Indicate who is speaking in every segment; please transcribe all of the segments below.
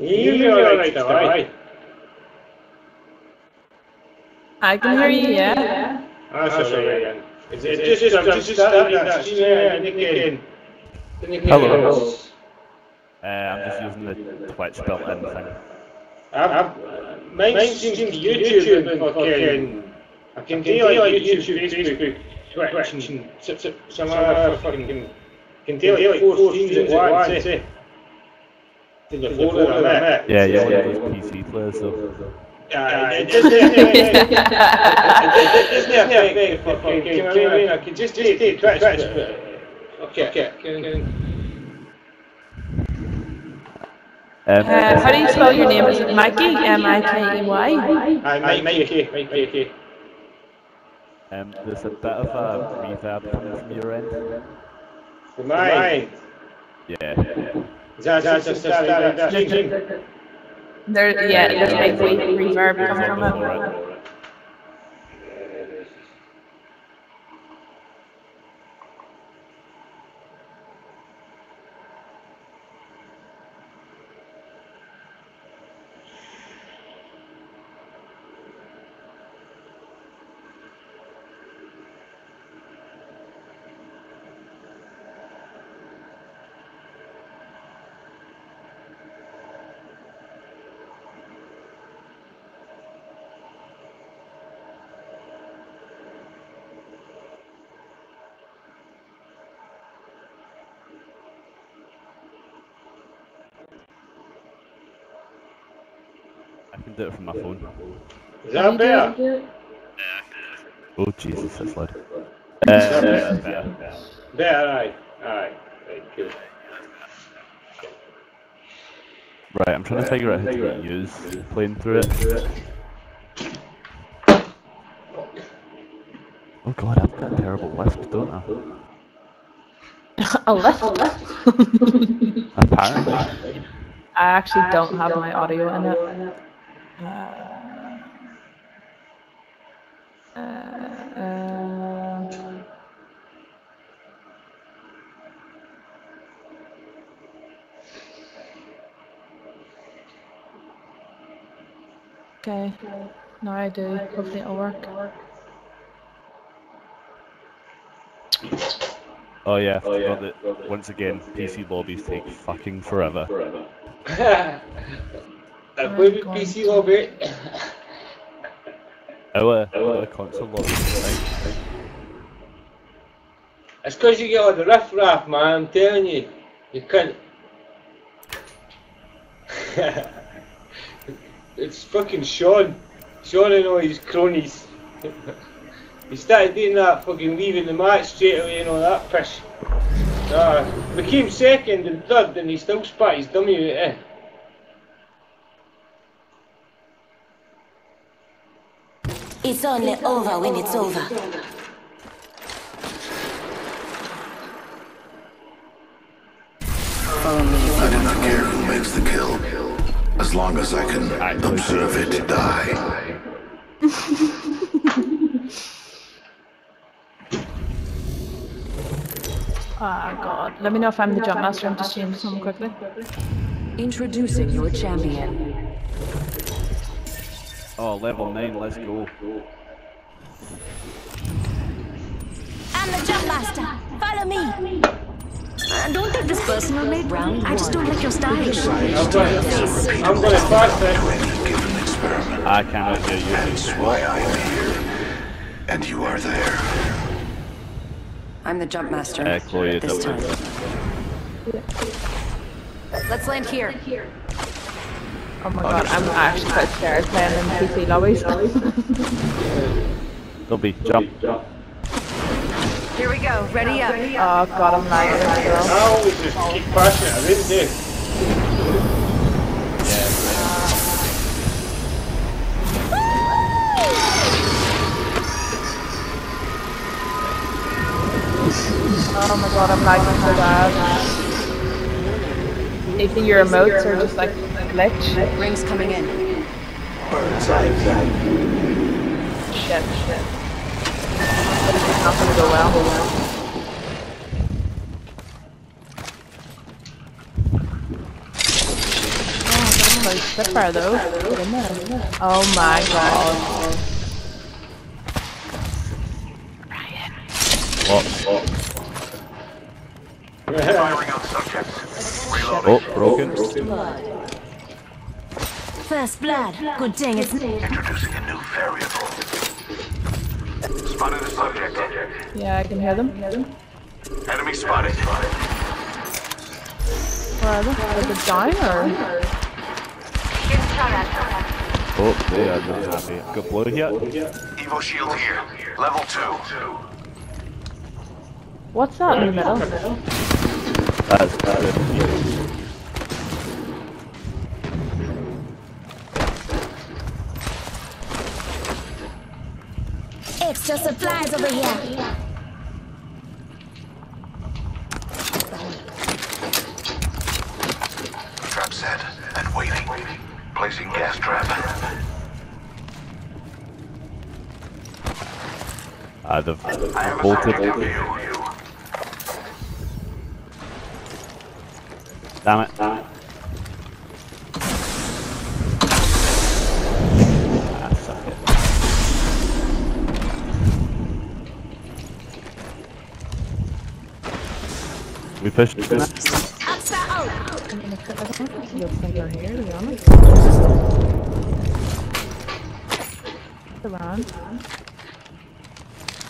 Speaker 1: You hear me alright though.
Speaker 2: I can hear you, yeah.
Speaker 1: That's alright then. It's, it's just, I'm just starting that stream there and again.
Speaker 3: Hello. Uh, I'm just using the Twitch built-in thing.
Speaker 1: I'm, mine seems to be YouTube and fucking, I can do like YouTube, Facebook, Twitch and s- s- some other fucking, can do like four streams at once, eh? In the four of them, eh?
Speaker 3: Yeah, yeah, one of those PC players, so.
Speaker 1: Yeah, it doesn't it doesn't affect the fucking, you know what I mean? I can just take Twitch, but, okay, okay, can-
Speaker 3: Um,
Speaker 2: Uh, how do you spell your name? Is it Mikey? M-I-K-E-Y?
Speaker 1: Aye, Mike, Mike, okay, Mike, okay.
Speaker 3: um, there's a bit of a reverb coming from your end.
Speaker 1: For mine,
Speaker 3: Yeah.
Speaker 2: There, yeah, a big re- reverb coming from it.
Speaker 3: Do it from my phone.
Speaker 1: Is that better?
Speaker 3: Oh Jesus, that's loud. Uh, that's better.
Speaker 1: Better, aye, aye, right, good.
Speaker 3: Right, I'm trying to figure out how to get use playing through it. Oh god, I've got a terrible lift, don't I?
Speaker 2: A lift?
Speaker 3: Apparently.
Speaker 2: I actually don't have my audio in it. Uh, uh, uh, Okay, now I do. Hopefully it'll work.
Speaker 3: Oh yeah, I forgot that once again, PC lobbies take fucking forever.
Speaker 1: I played with PC lobby.
Speaker 3: Our, our console lobbies, right?
Speaker 1: It's cause you get all the riff raff, man, I'm telling you. You can't. it's fucking Sean. Sean and all his cronies. he started doing that fucking leaving the match straight away and all that pish. Uh, became second and third and he still spat his dummy out eh?
Speaker 4: It's only over when it's over.
Speaker 5: I do not care who makes the kill, as long as I can observe it die.
Speaker 2: Ah, God. Let me know if I'm the jump master. I'm just changing something quickly.
Speaker 6: Introducing your champion.
Speaker 3: Oh, level 9, let's go.
Speaker 4: I'm the jump master. Follow me.
Speaker 6: Uh, don't take this personal, mate. Round I just don't like your style.
Speaker 1: I'm gonna, I'm gonna pass it.
Speaker 5: Any given experiment.
Speaker 3: I cannot hear you.
Speaker 5: That's why I am here. And you are there.
Speaker 6: I'm the jump master.
Speaker 3: Uh, Chloe, it's
Speaker 6: this
Speaker 3: over.
Speaker 6: time. Let's land here.
Speaker 2: Oh my God, I'm actually quite scared playing in PC lobbies.
Speaker 3: Don't be jump.
Speaker 6: Here we go. Ready up.
Speaker 2: Oh God, I'm lagging as well.
Speaker 1: I always just keep passing it, I didn't do.
Speaker 2: Oh my God, I'm lagging so bad. Either your emotes are just like glitch.
Speaker 6: Rings coming in.
Speaker 2: Shit, shit. But it's not gonna go well. Oh, Like Spitfire though. Get in there. Oh my god.
Speaker 3: What?
Speaker 5: Firing on subjects.
Speaker 3: Oh, broken.
Speaker 4: First blood. Good thing it's
Speaker 5: Introducing a new variable. Spotted a subject.
Speaker 2: Yeah, I can hear them.
Speaker 5: Enemy spotted.
Speaker 2: Where are oh, they? Are they dying or?
Speaker 3: Oh, yeah, just happy. Got blow here.
Speaker 5: Evo shield here. Level two.
Speaker 2: What's that in the middle?
Speaker 3: That's good.
Speaker 4: Extra supplies over here.
Speaker 5: Trap set and waiting. Placing gas trap.
Speaker 3: Uh, they've
Speaker 5: I have
Speaker 3: bolted.
Speaker 5: target in view.
Speaker 3: Damn it.
Speaker 2: To be honest. Around.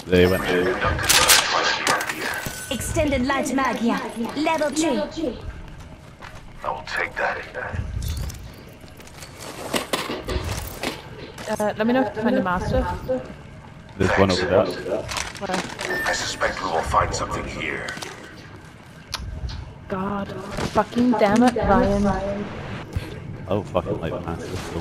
Speaker 3: They went.
Speaker 4: Extended light mag here. Level 3.
Speaker 5: I will take that.
Speaker 2: Uh, let me know if you find a master.
Speaker 3: There's one over there.
Speaker 2: Where?
Speaker 5: I suspect we will find something here.
Speaker 2: God. Fucking damn it, Ryan.
Speaker 3: Oh, fucking like massive. So.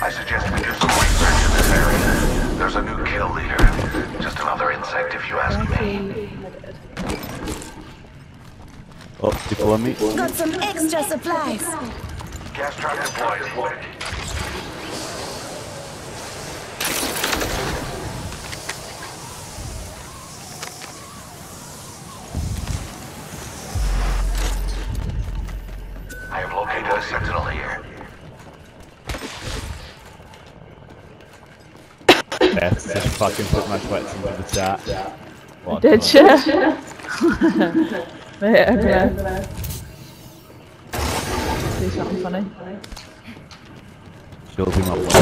Speaker 5: I suggest we do some research in this area. There's a new kill leader. Just another insect if you ask me.
Speaker 3: Oh, people on me.
Speaker 4: Got some extra supplies.
Speaker 5: Gas trap deployed. I have located a sentinel here.
Speaker 3: Beth just fucking put my twits into the chat. What
Speaker 2: Did you? Wait, I'm gonna do something funny.
Speaker 3: She'll be my wife.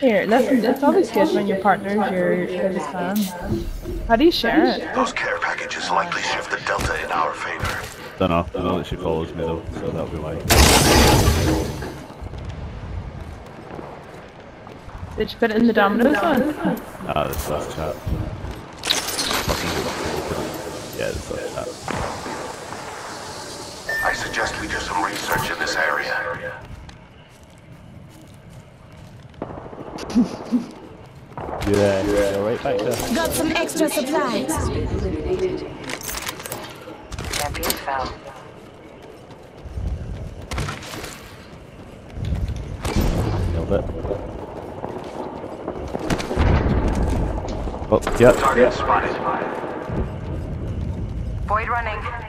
Speaker 2: Here, that's, that's always good when your partner's your biggest fan. How do you share it?
Speaker 5: Those care packages likely shift the delta in our favor.
Speaker 3: Don't know. I know that she follows me though, so that'll be why.
Speaker 2: Did you put it in the Domino's one?
Speaker 3: Ah, this last chat. Yeah, this last chat.
Speaker 5: I suggest we do some research in this area.
Speaker 3: Yeah, yeah, right back there.
Speaker 4: Got some extra supplies.
Speaker 7: Champion fell.
Speaker 3: Nailed it. Oh, yeah.
Speaker 5: Target spotted.
Speaker 7: Void running.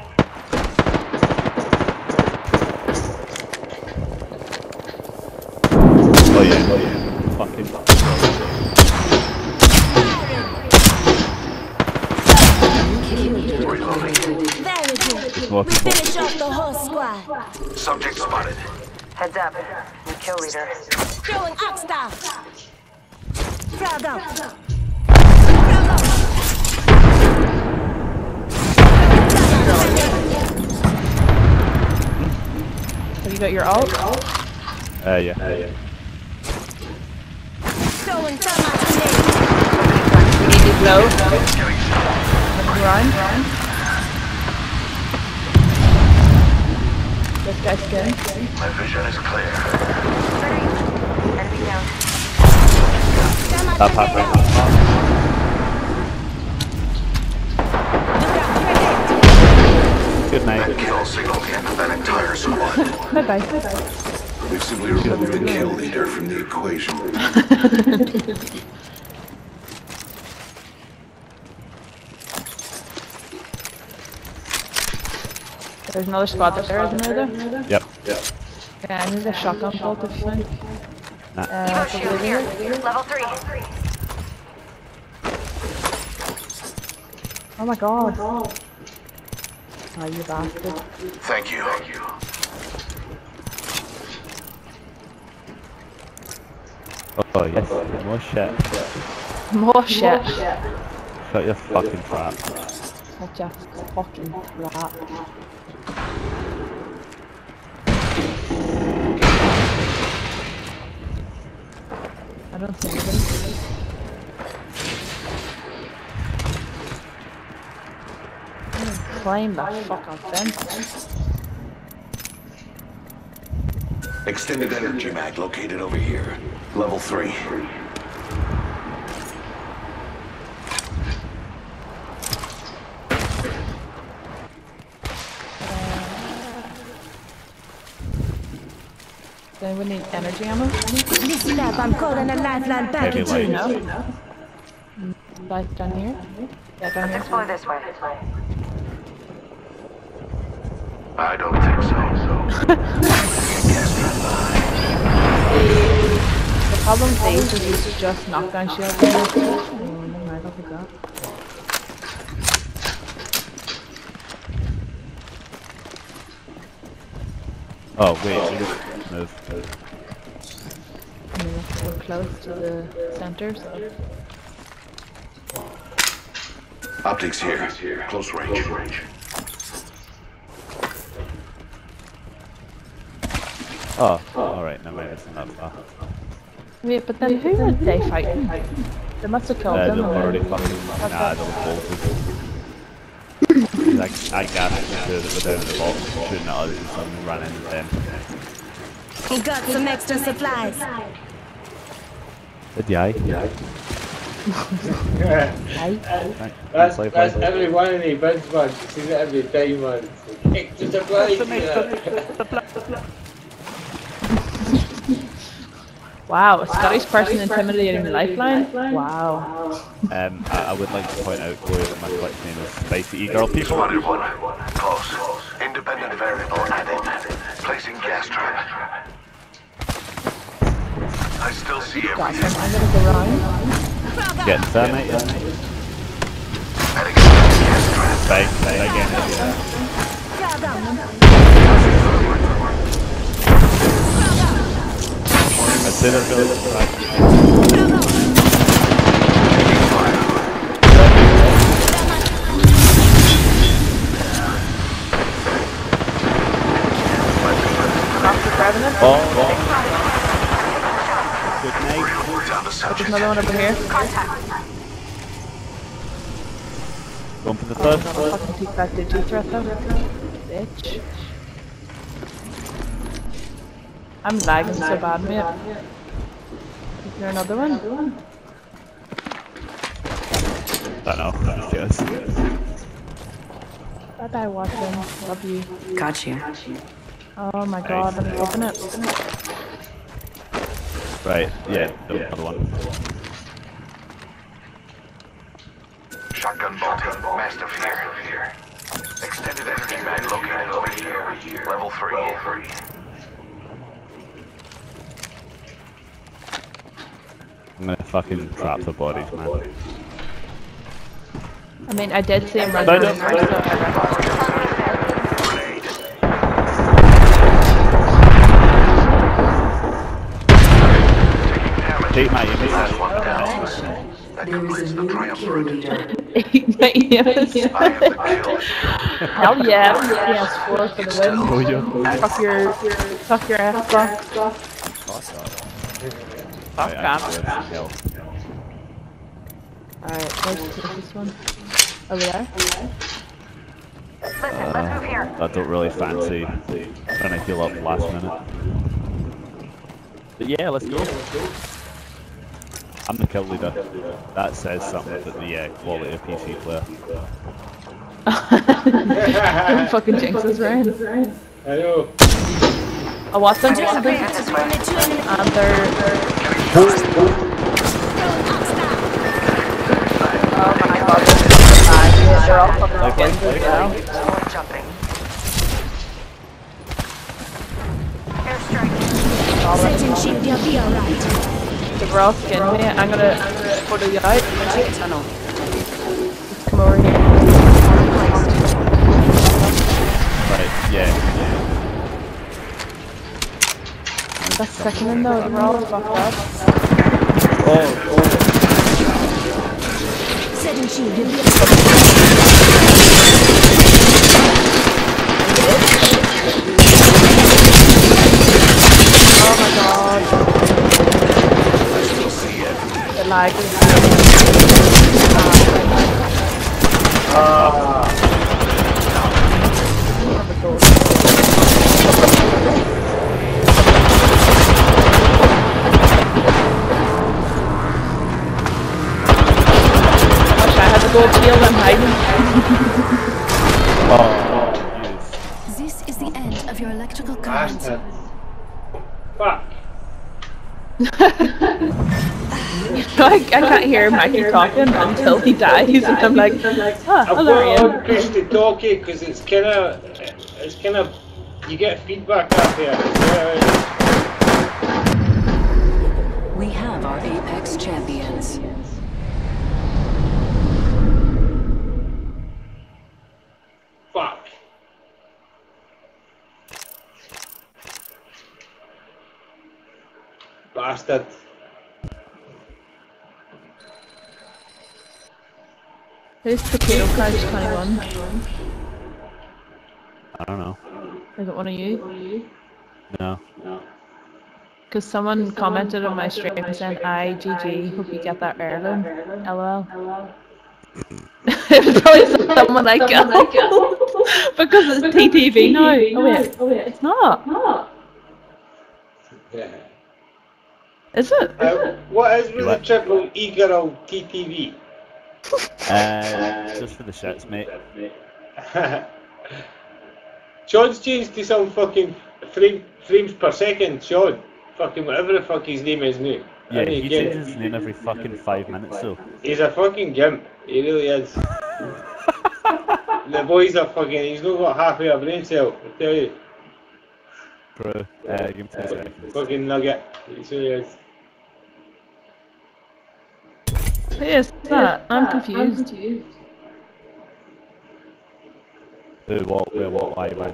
Speaker 3: Oh yeah, oh yeah. Fucking.
Speaker 5: Reloading.
Speaker 4: Very good.
Speaker 3: More
Speaker 4: We
Speaker 3: people.
Speaker 4: finish off the whole squad.
Speaker 5: Subject spotted.
Speaker 7: Heads up. New kill leader.
Speaker 4: Throwing Oxstar. Frag out. Frag out.
Speaker 2: Have you got your alt?
Speaker 3: Uh, yeah. Uh, yeah.
Speaker 4: Throwing thermite grenade.
Speaker 2: We need these low. Run. This guy's skin.
Speaker 5: My vision is clear.
Speaker 7: Enemy down.
Speaker 4: Thermite
Speaker 3: That
Speaker 4: grenade
Speaker 3: happened.
Speaker 4: out. Look out,
Speaker 5: That kill signaled the end of that entire squad.
Speaker 2: Bye bye.
Speaker 5: We've simply removed the kill leader from the equation.
Speaker 2: There's another squad there, isn't there? Though?
Speaker 3: Yep.
Speaker 2: Yeah, I need a shotgun bolt if you.
Speaker 3: Nah.
Speaker 2: Uh,
Speaker 7: Evo here. Level three.
Speaker 2: oh my god. Oh, you bastard.
Speaker 5: Thank you. Thank you.
Speaker 3: Oh yes. More shit.
Speaker 2: More shit.
Speaker 3: Shut your fucking trap.
Speaker 2: Such a fucking rat. I don't see anything. Climb that fucking fence.
Speaker 5: Extended energy mag located over here. Level three.
Speaker 2: Does anyone need energy ammo?
Speaker 6: Listen up, I'm calling a lifeline
Speaker 3: Maybe
Speaker 6: package
Speaker 3: like
Speaker 6: in.
Speaker 2: No. Like down here? Yeah, down here.
Speaker 7: Explore this way.
Speaker 5: I don't think so. So.
Speaker 2: The problem with these is it's just knockdown shield. Oh, never mind, I'll pick that.
Speaker 3: Oh wait. You Move.
Speaker 2: We're close to the center, so.
Speaker 5: Optics here. Close range.
Speaker 3: Oh. Alright. Never mind. It's not far.
Speaker 2: Wait, but then who were they fighting? They must have killed
Speaker 3: Uh,
Speaker 2: them.
Speaker 3: they'll already fucking. Nah, they'll bolted. Like, I gathered the two that were down in the box shooting at us and some ran into them.
Speaker 6: He got some extra supplies.
Speaker 3: Did you? Yeah.
Speaker 2: Aye.
Speaker 1: That's, that's every one of the events, man. You see it every day, man. It's just a bloody
Speaker 2: Wow, a Scottish person intimidating the lifeline? Wow.
Speaker 3: Um, I, I would like to point out, Chloe, that my Twitch name is Spicy E-Girl People.
Speaker 5: Spotted one. Close. Independent variable added. Placing gas trap.
Speaker 2: Gosh. I'm, I'm gonna go round.
Speaker 3: Getting thermite, yeah?
Speaker 5: Adding gas trap.
Speaker 3: Bye, bye again. As soon as it goes, right.
Speaker 2: After grabbing it.
Speaker 3: Good night.
Speaker 5: Down to
Speaker 2: There's another one over here. Contact.
Speaker 3: Going for the
Speaker 2: I'm
Speaker 3: third.
Speaker 2: fucking take that digi threat though. Bitch. I'm lagging so bad, mate. Is there another one?
Speaker 3: I Don't know. Just
Speaker 2: Bye bye, Wattson. Love you.
Speaker 7: Got you.
Speaker 2: Oh my god, let me open it.
Speaker 3: Right, yeah, the other one.
Speaker 5: Shotgun bolt, bolting. Mastiff here. Extended energy mag located over here. Level three.
Speaker 3: I'm gonna fucking trap the bodies, man.
Speaker 2: I mean, I did see him run
Speaker 5: Damage.
Speaker 3: Take my image.
Speaker 5: Last one down. That completes the triumph route.
Speaker 2: yes.
Speaker 5: Have the kill.
Speaker 2: Hell yeah, PS4 for the win.
Speaker 3: Oh, yeah.
Speaker 2: Fuck your, fuck your Xbox. Fuck
Speaker 3: Right, I
Speaker 2: off.
Speaker 3: can do it. Hell.
Speaker 2: Alright, let's take this one. Over there?
Speaker 7: Listen, let's move here.
Speaker 3: I don't really fancy trying to heal up last minute. But yeah, let's go. I'm the kill leader. That says something about the uh, quality of PC player.
Speaker 2: Don't fucking jinx us, Ryan.
Speaker 1: I know.
Speaker 2: I watched them
Speaker 4: Just
Speaker 2: together,
Speaker 4: prepare. Only two enemies.
Speaker 2: and they're
Speaker 4: Throw up star.
Speaker 2: oh my god, they're bad. They're all fucking
Speaker 3: Like,
Speaker 2: skins
Speaker 3: like,
Speaker 2: as well.
Speaker 7: Storm. Airstrike.
Speaker 4: Setting shield. You'll be alright.
Speaker 2: If we're all skin me, I'm gonna photo you out.
Speaker 7: Tunnel.
Speaker 2: Come over here.
Speaker 3: Right, yeah.
Speaker 2: That's sickening though, we're all fucked up.
Speaker 4: Setting shield. You'll.
Speaker 2: Oh my god. The lag is Wish I had the gold shield, I'm hiding.
Speaker 3: Yes.
Speaker 4: This is the end of your electrical current.
Speaker 1: Bastard. Fuck.
Speaker 2: I, I can't hear Mikey talking until he dies, and I'm like, ah,
Speaker 1: I've
Speaker 2: hello,
Speaker 1: got
Speaker 2: Ian.
Speaker 1: on Chris to because it's kind of, it's kind of, you get feedback after it. Uh,
Speaker 6: We have our Apex champions.
Speaker 1: fuck. Bastard.
Speaker 2: Who's Potato Crunch 21?
Speaker 3: I don't know.
Speaker 2: Is it one of you?
Speaker 3: No. No.
Speaker 2: Because someone commented on my stream saying, I, GG, hope you get that heirloom. LOL. it was probably someone I killed. because it's TTV now. Oh wait, it's not.
Speaker 1: Yeah.
Speaker 2: Is it?
Speaker 1: Uh, what is with the
Speaker 3: What?
Speaker 1: triple E girl TTV?
Speaker 3: Uh, just for the shits, mate.
Speaker 1: Sean's changed to some fucking frame, frames per second, Sean. Fucking whatever the fuck his name is now.
Speaker 3: Yeah,
Speaker 1: And
Speaker 3: he changes his name every fucking five minutes, though.
Speaker 1: He's a fucking gimp. He really is. the boy's a fucking. He's not got half of a brain cell. I tell you.
Speaker 3: Bro, uh, give me two seconds.
Speaker 1: Fucking nugget. He really is.
Speaker 2: Who is that? I'm confused.
Speaker 3: Who, what, where, what, why, when?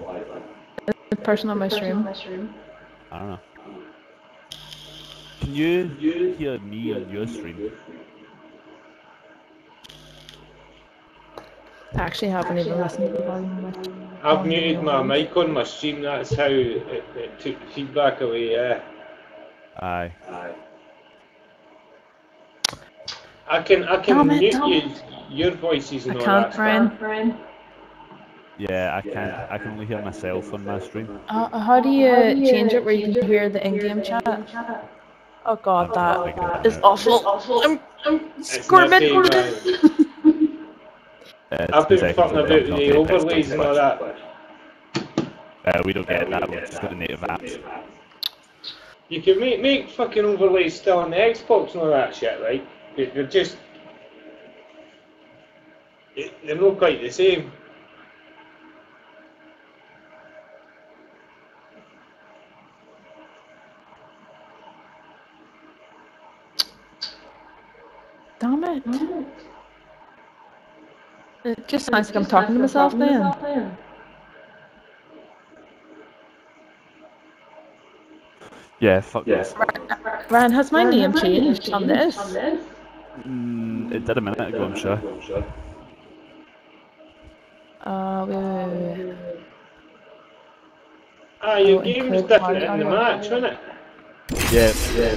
Speaker 2: The person on my stream.
Speaker 3: I don't know. Can you hear me on your stream?
Speaker 2: I actually haven't even listened to the volume my
Speaker 1: I've muted my mic on my stream. That's how it, it took feedback away. Yeah.
Speaker 3: Aye.
Speaker 1: I can I can
Speaker 2: Damn it,
Speaker 1: mute
Speaker 2: damn
Speaker 1: you, your voices
Speaker 2: I
Speaker 1: and all
Speaker 2: can't,
Speaker 1: that.
Speaker 2: Brian.
Speaker 3: Yeah, I can't. I can only hear myself on my stream.
Speaker 2: Uh, how do you change it where you can hear the in-game chat? Oh god, that is awful. I'm, I'm
Speaker 1: It's
Speaker 2: squirming.
Speaker 1: not too bad.
Speaker 3: Uh,
Speaker 1: I've been fucking about
Speaker 3: I'm
Speaker 1: the overlays and all
Speaker 3: time.
Speaker 1: that.
Speaker 3: Uh, we don't get that. We've just got the native apps.
Speaker 1: You can make make fucking overlays still on the Xbox and all that shit, right? They- They're just they're not quite the same.
Speaker 2: Damn it. It just sounds like I'm talking to myself then.
Speaker 3: Yeah, fuck this.
Speaker 2: Ryan, has my name changed on this?
Speaker 3: Mm, it did a minute ago, I'm sure.
Speaker 2: Uh, wait, wait, wait, wait.
Speaker 1: Ah, your
Speaker 2: Oh,
Speaker 1: game's
Speaker 2: include
Speaker 1: different in the match, isn't it?
Speaker 3: Yes, yeah.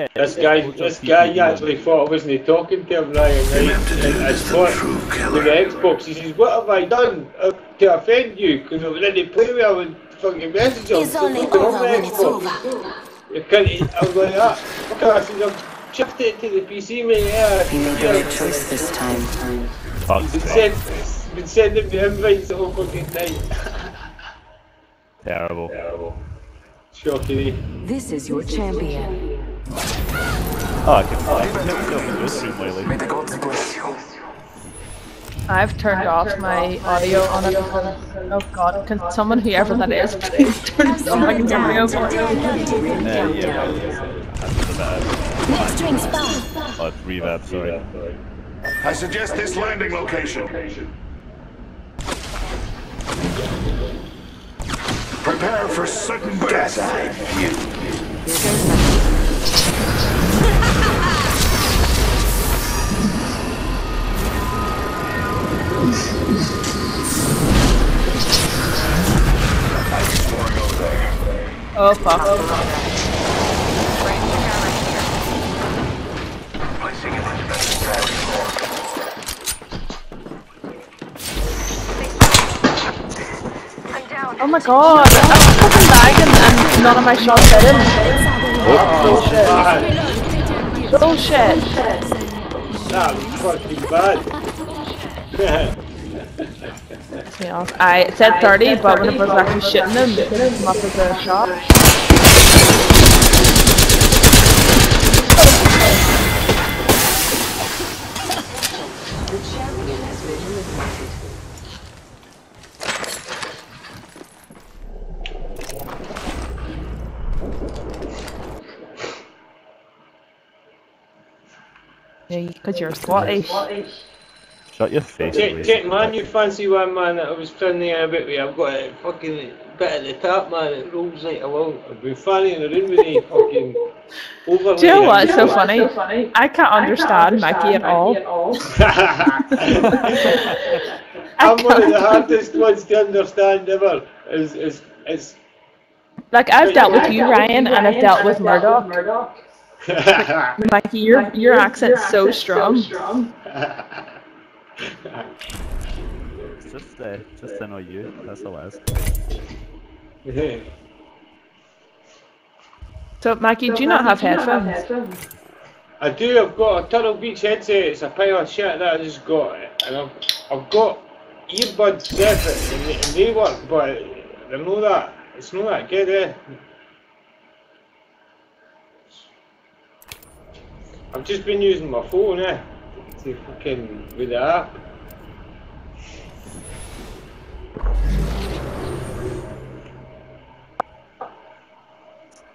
Speaker 3: Yeah.
Speaker 1: This guy, this guy
Speaker 3: PC,
Speaker 1: actually thought I wasn't talking to him, Ryan, right? And I thought with the Xbox, he says, what have I done uh, to offend you? Because I was ready play with him and fucking message him.
Speaker 4: It's only
Speaker 1: Fucking
Speaker 4: over when it's over.
Speaker 1: You can't, I was like, ah, fuck I said, I've chipped it to the PC, mate, yeah.
Speaker 7: You made the right choice this time.
Speaker 3: Fuck's
Speaker 1: Been,
Speaker 3: sake.
Speaker 1: been sending me invites the whole fucking night.
Speaker 3: Terrible.
Speaker 1: Terrible. Shocking,
Speaker 6: This is your champion.
Speaker 3: Oh, I can, I can hit myself in those stream lately.
Speaker 5: May the gods bless you.
Speaker 2: I've turned off my audio on it. Oh god, can someone, whoever that is, please turn it on? I can hear my own voice.
Speaker 3: Yeah, well, that's a bit of
Speaker 4: Next ring spot.
Speaker 3: oh, reverb, sorry.
Speaker 5: I suggest this landing location. Prepare for sudden death.
Speaker 2: Oh fuck.
Speaker 5: Placing an intervention barrier.
Speaker 7: I'm down.
Speaker 2: Oh my god, I'm fucking lagging and none of my shots hit him. Oh, Bullshit. Oh, oh, Bullshit.
Speaker 1: That was fucking bad.
Speaker 2: Yeah, I said 30, but when it was actually shooting him, it came up as a shot. Yeah, because you're Scottish.
Speaker 3: Shut your face,
Speaker 1: Check, check, man, you fancy one, man, that I was fanning a bit with. I've got a fucking bit at the top, man, it rolls right along. I've been fanning room with the fucking overlay.
Speaker 2: Do you know what's so funny? I can't understand Mikey at all.
Speaker 1: I'm one of the hardest ones to understand ever. Is is is.
Speaker 2: Like I've dealt with you, Ryan, and I've dealt with Murdoch. Mikey, your your accent's so strong.
Speaker 3: It's just, uh, just to annoy you, that's all it is.
Speaker 2: So Mikey, do you not have headphones?
Speaker 1: I do. I've got a Turtle Beach headset. It's a pile of shit that I just got, and I've I've got earbuds separate, and they, and they work, but they're not that. It's not that good, eh? I've just been using my phone, eh? To fucking with the app.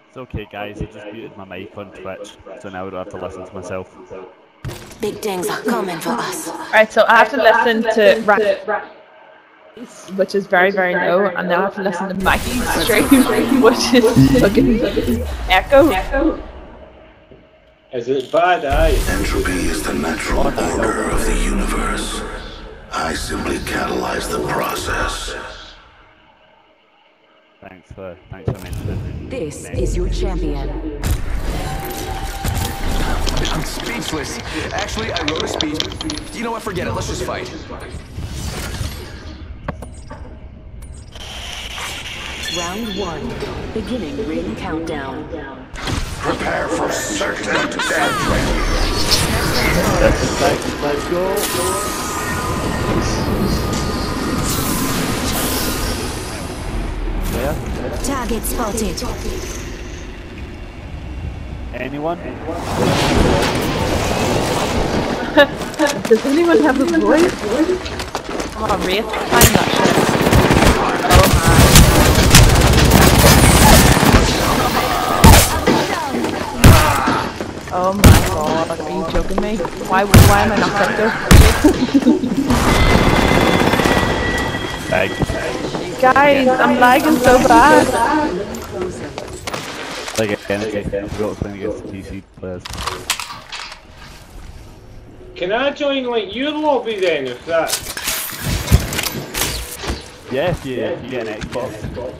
Speaker 3: It's okay, guys, I just muted my mic on Twitch, so now I don't have to listen to myself.
Speaker 4: Big things are coming for us.
Speaker 2: Right, so I have to listen to Ryan, which is very very low, and then I have to listen to Mikey's stream, which is fucking echo.
Speaker 1: Is it bad? Aye.
Speaker 5: Entropy is the natural order of the universe. I simply catalyze the process.
Speaker 3: Thanks for, thanks for mentioning.
Speaker 6: This is your champion.
Speaker 8: I'm speechless. Actually, I wrote a speech. You know what? Forget it. Let's just fight.
Speaker 6: Round one. Beginning ring countdown.
Speaker 5: Prepare for certain death.
Speaker 3: Let's, let's go! There?
Speaker 4: Target spotted.
Speaker 3: Anyone?
Speaker 2: Does anyone have a voice? Oh, Wraith, find that shit. Oh my god, are you joking me? Why, why am I not crypto?
Speaker 3: Bag.
Speaker 2: Guys, I'm lagging so bad.
Speaker 3: Like again, okay, I forgot to play against the PC players.
Speaker 1: Can I join like your lobby then? If that.
Speaker 3: Yes, Yeah, if you, if you get an Xbox.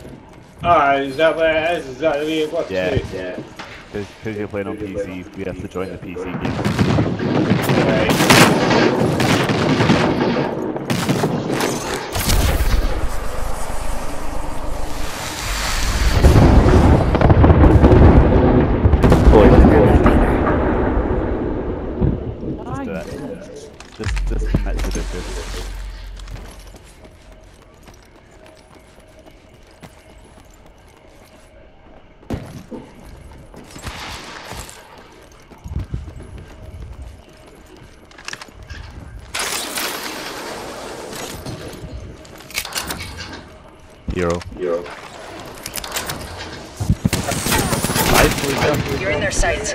Speaker 1: Ah, is that what it is? Is that the way it works?
Speaker 3: Yeah,
Speaker 1: out?
Speaker 3: yeah. Because you're playing on PC, we have to join the PC game. Just do it. Just, just commit to the Hero. Hero. Nicely done.
Speaker 7: You're in their sights.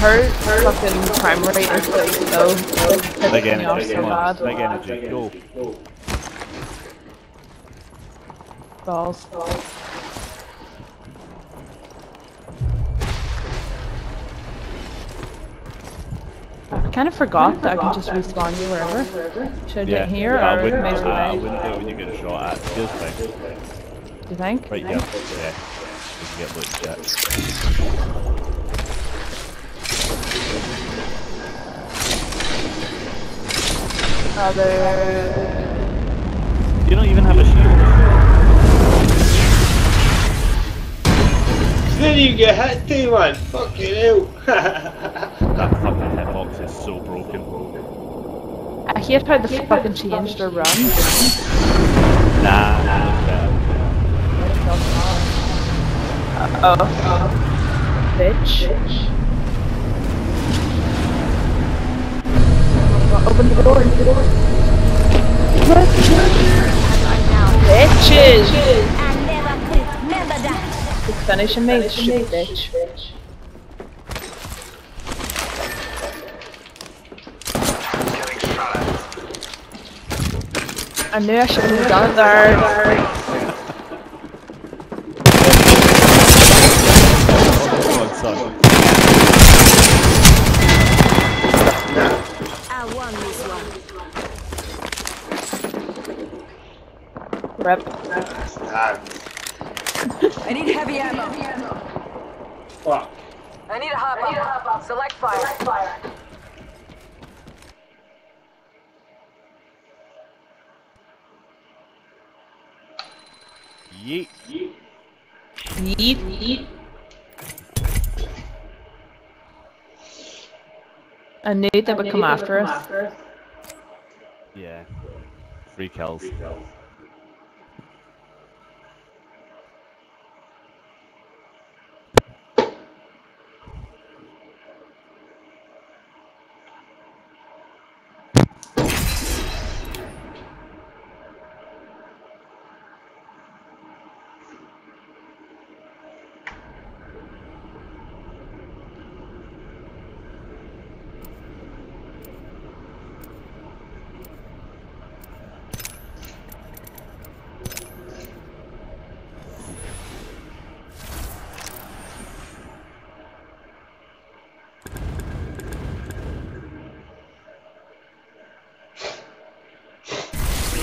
Speaker 2: Her fucking crime rate is so low. It's
Speaker 3: Big
Speaker 2: pissing me off
Speaker 3: energy,
Speaker 2: so
Speaker 3: come on.
Speaker 2: bad.
Speaker 3: Big energy, go.
Speaker 2: Balls. I kind of forgot that I can just respawn you wherever. Should I do it here
Speaker 3: I
Speaker 2: or
Speaker 3: wouldn't,
Speaker 2: maybe
Speaker 3: uh, I wouldn't do it when you get a shot at. Feels fine.
Speaker 2: Do you think?
Speaker 3: Right, yeah. Yeah. You can get looked at.
Speaker 2: Other.
Speaker 3: You don't even have a shield.
Speaker 1: Then you get hit too, man. Fucking hell.
Speaker 3: That fucking hitbox is so broken.
Speaker 2: I hate how they fucking changed their run.
Speaker 3: Nah, look better.
Speaker 2: Oh. Bitch. Open the door. Bitches!
Speaker 4: And never quit. Remember that.
Speaker 2: It's finishing me, stupid bitch.
Speaker 5: Getting shot at.
Speaker 2: I knew I shouldn't have done it there.
Speaker 3: Come on,
Speaker 2: Rep.
Speaker 7: I need heavy ammo.
Speaker 1: Fuck.
Speaker 7: I need a hop up. Select fire.
Speaker 3: Yeet.
Speaker 2: Yeet. Yeet. I knew they would come after us.
Speaker 3: Yeah. Three kills.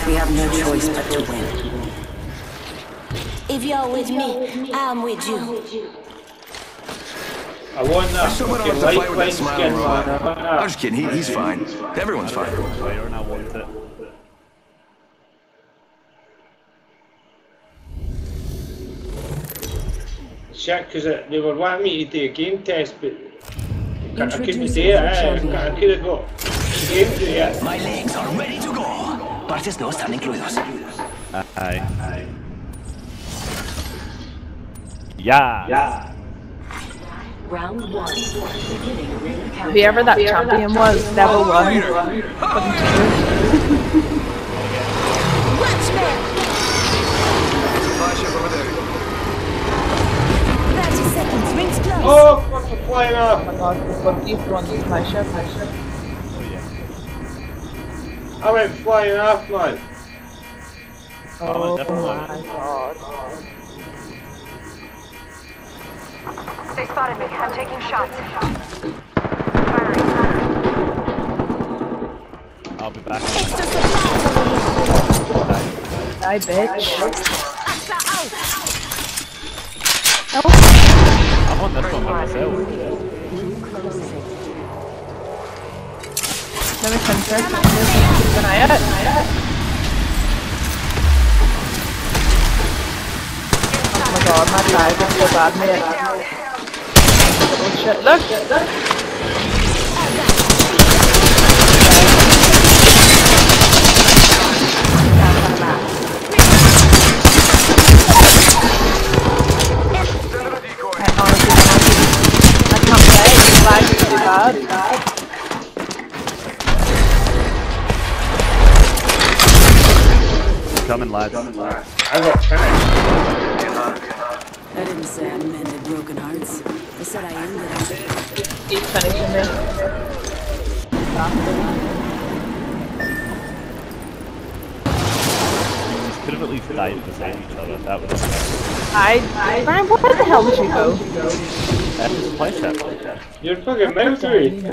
Speaker 7: We have no choice but to win.
Speaker 4: If you're with me, I'm with you.
Speaker 1: I want that uh,
Speaker 8: still went
Speaker 1: fucking
Speaker 8: off to fight with that smiling
Speaker 1: skin,
Speaker 8: robot.
Speaker 1: I uh, want
Speaker 8: uh,
Speaker 1: I'm
Speaker 8: just kidding. He, he's fine. Everyone's fine.
Speaker 3: Fire I want.
Speaker 1: Shit, because they were wanting me to do a game test, but I couldn't do it. eh? I could have got the game to it.
Speaker 9: My legs are ready to go. Partes no están incluidos.
Speaker 3: Aye. Yeah. Yeah.
Speaker 7: Round one. Beginning ring.
Speaker 2: Whoever that champion was, level one.
Speaker 4: Watch me!
Speaker 8: Flash up
Speaker 4: 30 seconds, rings close.
Speaker 1: Oh, fucking flying off.
Speaker 2: Oh my god, what you've gone to my ship.
Speaker 1: I went flying off, man.
Speaker 2: Oh
Speaker 3: definitely.
Speaker 2: my god.
Speaker 7: They spotted me. I'm taking shots.
Speaker 3: I'll be back.
Speaker 4: Extra supplies over here.
Speaker 2: Die, bitch.
Speaker 3: I'm on this one by myself.
Speaker 2: Censor. Keep an eye out. Oh my god, my lag is so bad, mate. Oh shit, look! look. I
Speaker 3: Coming, lads.
Speaker 1: I got finished.
Speaker 10: I didn't say I mended broken hearts. I said I ended them.
Speaker 2: He's finishing me.
Speaker 3: Could have at least died beside each other. That would have
Speaker 2: I, Brian, where the hell did you go?
Speaker 3: That's just play chat.
Speaker 1: You're fucking mentally.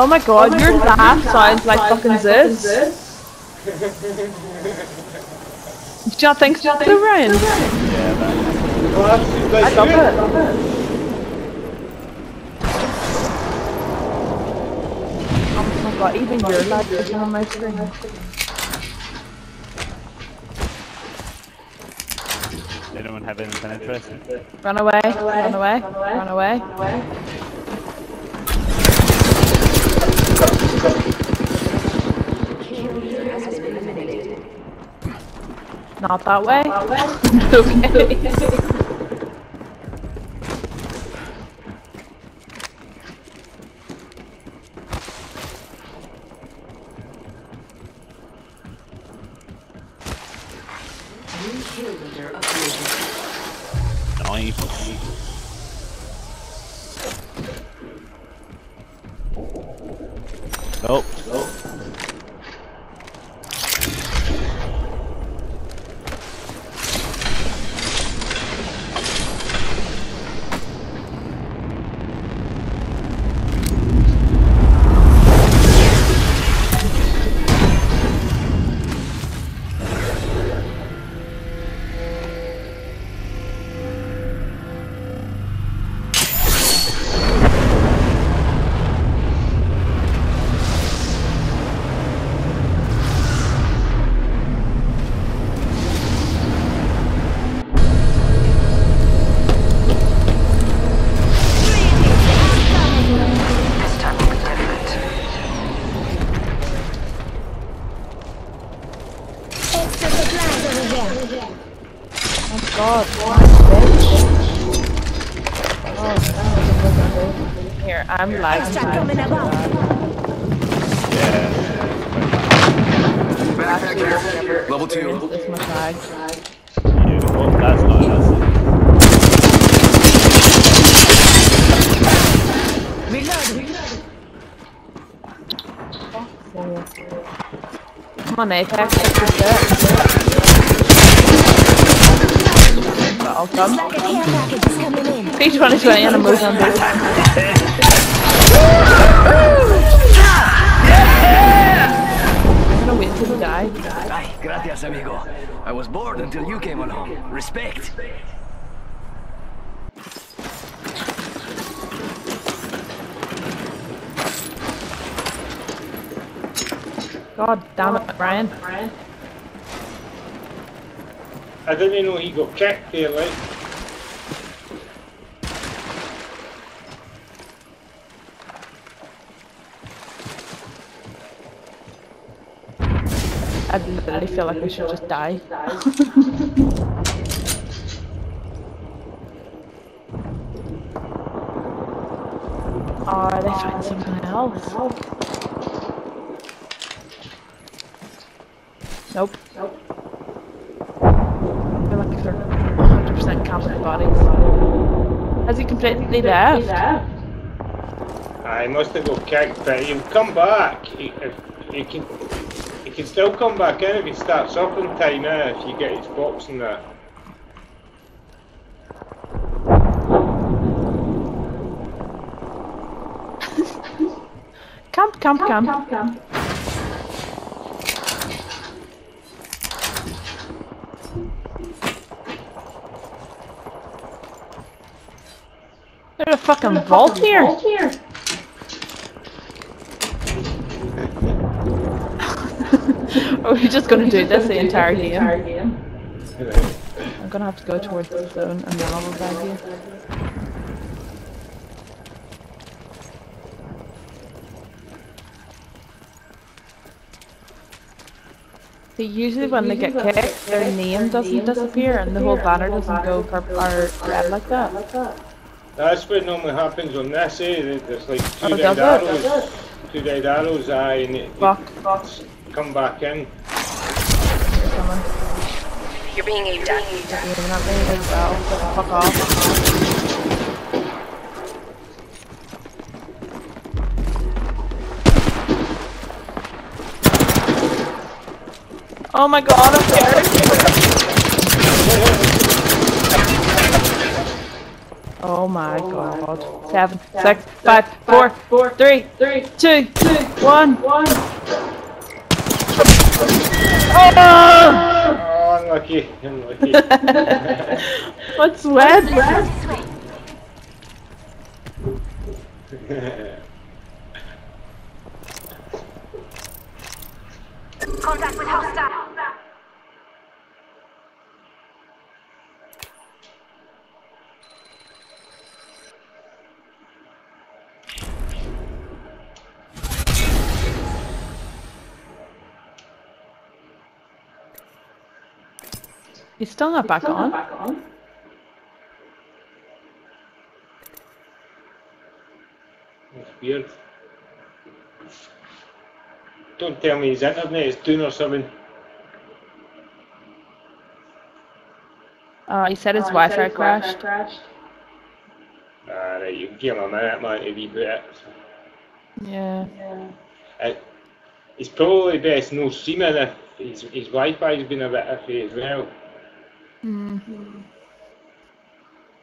Speaker 2: Oh my god, your oh laugh sounds like fucking Zeus. You not think so, Ryan?
Speaker 3: Yeah, that.
Speaker 2: I love it. Oh my god, even your laugh is on my screen.
Speaker 3: Anyone have anything interesting?
Speaker 2: Run away, run away, run away. Not that way? okay. I'm lagging.
Speaker 4: Extra coming about.
Speaker 8: Backpack here. Level two.
Speaker 2: This much lag.
Speaker 3: Beautiful. That's not us.
Speaker 2: Come on, Apex, fix this shit. I'll come.
Speaker 4: Like a care package is
Speaker 9: gracias, amigo. I was bored until you came along. Respect.
Speaker 2: God damn it, Brian.
Speaker 1: I didn't know he got kicked there, like.
Speaker 2: I literally feel like I should just die. Or oh, they find something else. Nope. I feel like they're 100% camping bodies. Has he completely left?
Speaker 1: I must have got kicked, but he'll come back. He, if, he can, he can still come back in if he starts up in time, eh, if you get his box in there.
Speaker 2: come, come, come. come, come. There's a fucking, a fucking vault here. Vault here. Are we just gonna do this the entire game? I'm gonna have to go towards the zone and then I'll revive you. See, usually when they get kicked, their name doesn't disappear and the whole banner doesn't go purple or red like that.
Speaker 1: That's what normally happens on this, eh? There- There's like two
Speaker 2: Oh,
Speaker 1: dead
Speaker 2: does it?
Speaker 1: arrows. Two dead arrows, aye, and it,
Speaker 2: Fuck.
Speaker 1: Come back in.
Speaker 2: Someone
Speaker 7: You're being aimed at.
Speaker 2: aiming at me as well. Fuck off. Oh my god, I'm scared. Oh my oh god. Seven, six, five, four, three, two, one. Oh!
Speaker 1: Oh, unlucky, unlucky.
Speaker 2: What's web?
Speaker 7: Contact with hostile.
Speaker 2: He's still not back on.
Speaker 1: That's weird. Don't tell me his internet is doing or something.
Speaker 2: Oh, he ah, said his Wi-Fi crashed.
Speaker 1: Alright, ah, you give him a minute, man, to reboot it.
Speaker 2: Yeah.
Speaker 1: It, it's probably best no streaming if his, his Wi-Fi's been a bit iffy as well.
Speaker 2: Mm.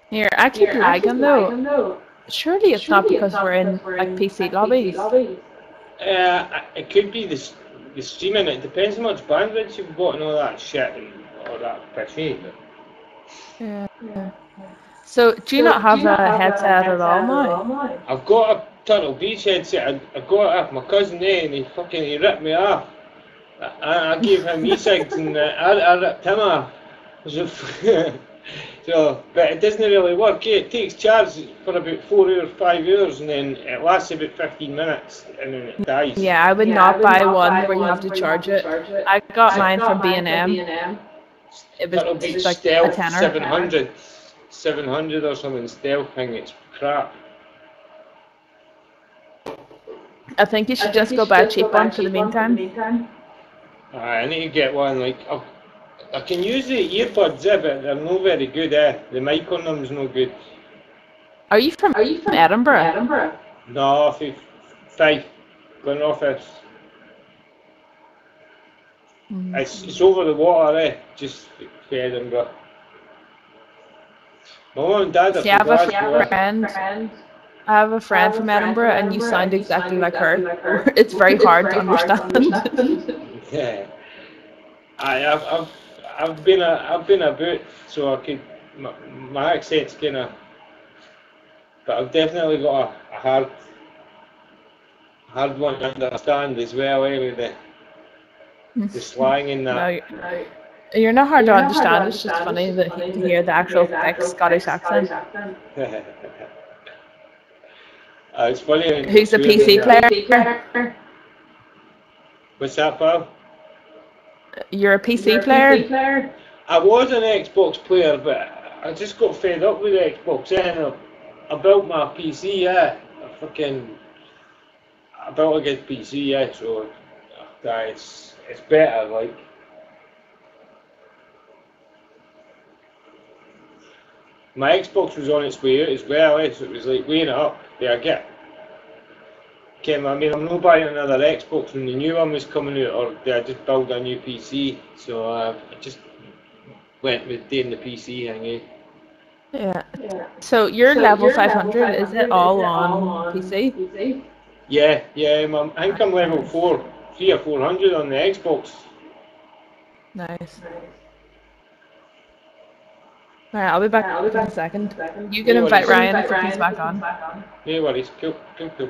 Speaker 2: Here, I keep lagging though. Surely it's not because we're in like PC lobbies.
Speaker 1: Uh, it could be the, the streaming, it depends how much bandwidth you've got and all that shit and all that pissy.
Speaker 2: Yeah. So, do you not have a headset at all now?
Speaker 1: I've got a Turtle Beach headset, I, I got it off my cousin there and he fucking he ripped me off. I, I gave him e-cigs and uh, I, I ripped him off. So, so, but it doesn't really work. It takes charge for about four hours, five hours, and then it lasts about 15 minutes, and then it dies.
Speaker 2: Yeah, I would not buy one where you have to charge it. I got mine from B&M. It was
Speaker 1: Turtle Beach
Speaker 2: it's like a tenner.
Speaker 1: 700, 700 or something stealth thing. It's crap.
Speaker 2: I think you should just go buy a cheap one for the meantime.
Speaker 1: Aye, I need to get one. Like i I can use the earbuds, eh, but they're not very good. Eh, the mic on them's no good.
Speaker 2: Are you from, Are you from Edinburgh?
Speaker 10: Edinburgh.
Speaker 1: No, if you five, going office.
Speaker 2: Mm.
Speaker 1: It's, it's over the water, eh? Just for Edinburgh. My mum and dad are
Speaker 2: See, I have a
Speaker 1: Glasgow, eh?
Speaker 2: friend. I have a friend from Edinburgh, and you sound exactly like her. It's very hard to understand.
Speaker 1: Yeah. I, I've, I've, I've been a, I've been about, so I could, my, my accent's kind of, but I've definitely got a, a hard, hard one to understand as well, eh, with the, the slang and
Speaker 2: No,
Speaker 1: that.
Speaker 2: you're- you're not hard to understand. It's just funny that you hear the actual thick Scottish accent.
Speaker 1: uh, it's funny.
Speaker 2: Who's the
Speaker 1: two of
Speaker 2: PC
Speaker 1: them-
Speaker 2: player?
Speaker 1: What's that, pal?
Speaker 2: You're a PC player?
Speaker 1: I was an Xbox player, but I just got fed up with Xbox. And I, I built my PC, yeah. I fucking, I built a good PC, yeah. So, uh, it's it's better. Like, my Xbox was on its way out as well, eh, so it was like weighing it up. Yeah, I get. Okay, I mean, I'm not buying another Xbox when the new one was coming out, or did I just build a new PC? So uh, I just went with doing the PC thing. Eh?
Speaker 2: Yeah. So you're level 500. Is it all on PC? PC?
Speaker 1: Yeah, yeah. I'm, I think I'm level four, three or four hundred on the Xbox.
Speaker 2: Nice. Alright, I'll be back in a second. You can invite Ryan if he's back on.
Speaker 1: No worries, cool, cool, cool.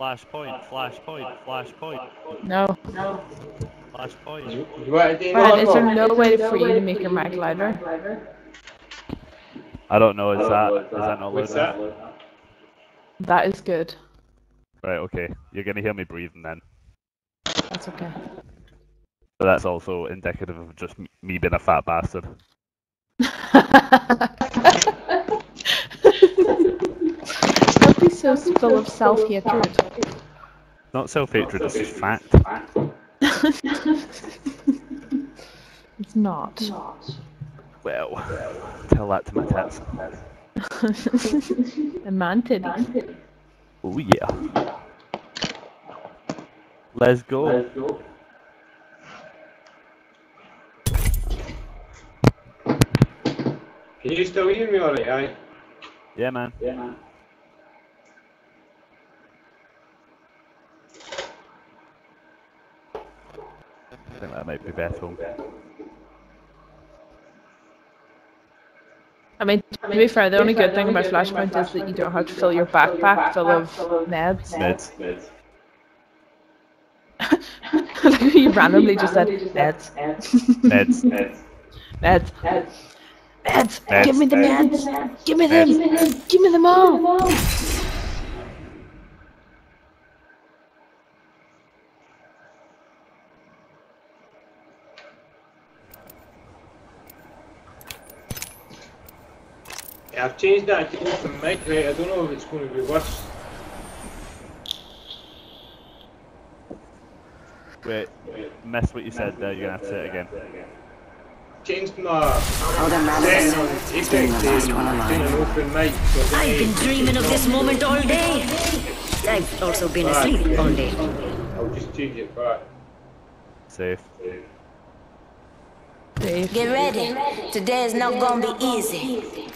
Speaker 3: Flashpoint, flashpoint, flashpoint,
Speaker 2: No. No.
Speaker 3: flashpoint.
Speaker 1: You, you want to do
Speaker 2: Ryan,
Speaker 1: one
Speaker 2: is there no way for you to make your mic louder?
Speaker 3: I don't know, is that, is that not
Speaker 1: What's that?
Speaker 2: That is good.
Speaker 3: Right, okay. You're gonna hear me breathing then.
Speaker 2: That's okay.
Speaker 3: But that's also indicative of just me being a fat bastard.
Speaker 2: Don't be so full of self-hatred.
Speaker 3: Not self-hatred, it's just fact.
Speaker 2: It's not.
Speaker 3: Well, tell that to my tits.
Speaker 2: A man titty.
Speaker 3: Oh yeah. Let's go. Let's go.
Speaker 1: Can you still hear me alright, aye?
Speaker 3: Yeah, man. I think that might be better.
Speaker 2: I mean, to be fair, the only good thing about Flashpoint is that you don't have to fill your backpack full of meds.
Speaker 3: Meds.
Speaker 2: like you randomly just said meds.
Speaker 3: Meds.
Speaker 2: Meds. Meds.
Speaker 3: Meds.
Speaker 2: Give me the meds. Give me them. Give me them all.
Speaker 1: I've changed that to open mic, right? I don't know if it's going to be worse.
Speaker 3: Wait, mess what you said there, you're gonna have to say it again.
Speaker 1: Changed my
Speaker 10: Oh, the
Speaker 1: setting
Speaker 10: madness.
Speaker 1: on
Speaker 10: It's been the last
Speaker 1: to
Speaker 10: one alive.
Speaker 1: doing an open mic. So I
Speaker 6: I've been dreaming of this moment all day. I've also been asleep all day.
Speaker 1: I'll just change it back.
Speaker 3: Safe.
Speaker 2: Safe.
Speaker 4: Get ready. Today is not gonna be easy.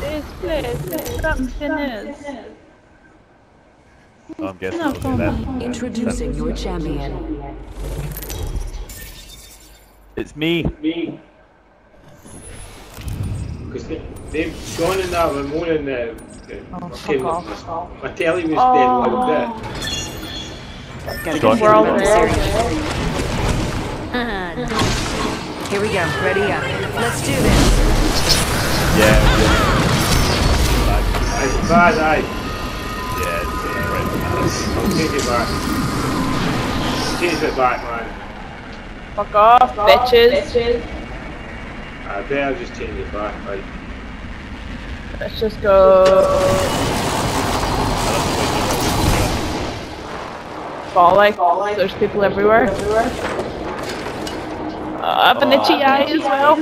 Speaker 2: This place, something is.
Speaker 3: Oh, I'm guessing
Speaker 2: No,
Speaker 3: it'll be that.
Speaker 10: Introducing your champion.
Speaker 3: It's me.
Speaker 1: Me. Because they, they've gone in that remote in the. the
Speaker 2: Oh, fuck off.
Speaker 1: My telly was
Speaker 2: Oh.
Speaker 1: dead one bit.
Speaker 10: Gotta get
Speaker 2: We're all
Speaker 10: him
Speaker 2: there. Uh-huh.
Speaker 10: Here we go. Ready up. Let's do this.
Speaker 3: Yeah.
Speaker 1: It's bad, aye.
Speaker 3: Yeah, it's uh, right.
Speaker 1: I'll take it back. Change it back, man.
Speaker 2: Fuck off, bitches.
Speaker 1: I better just change it back, like.
Speaker 2: Let's just go. Ball like, there's people everywhere. Uh, I have an itchy eye as well.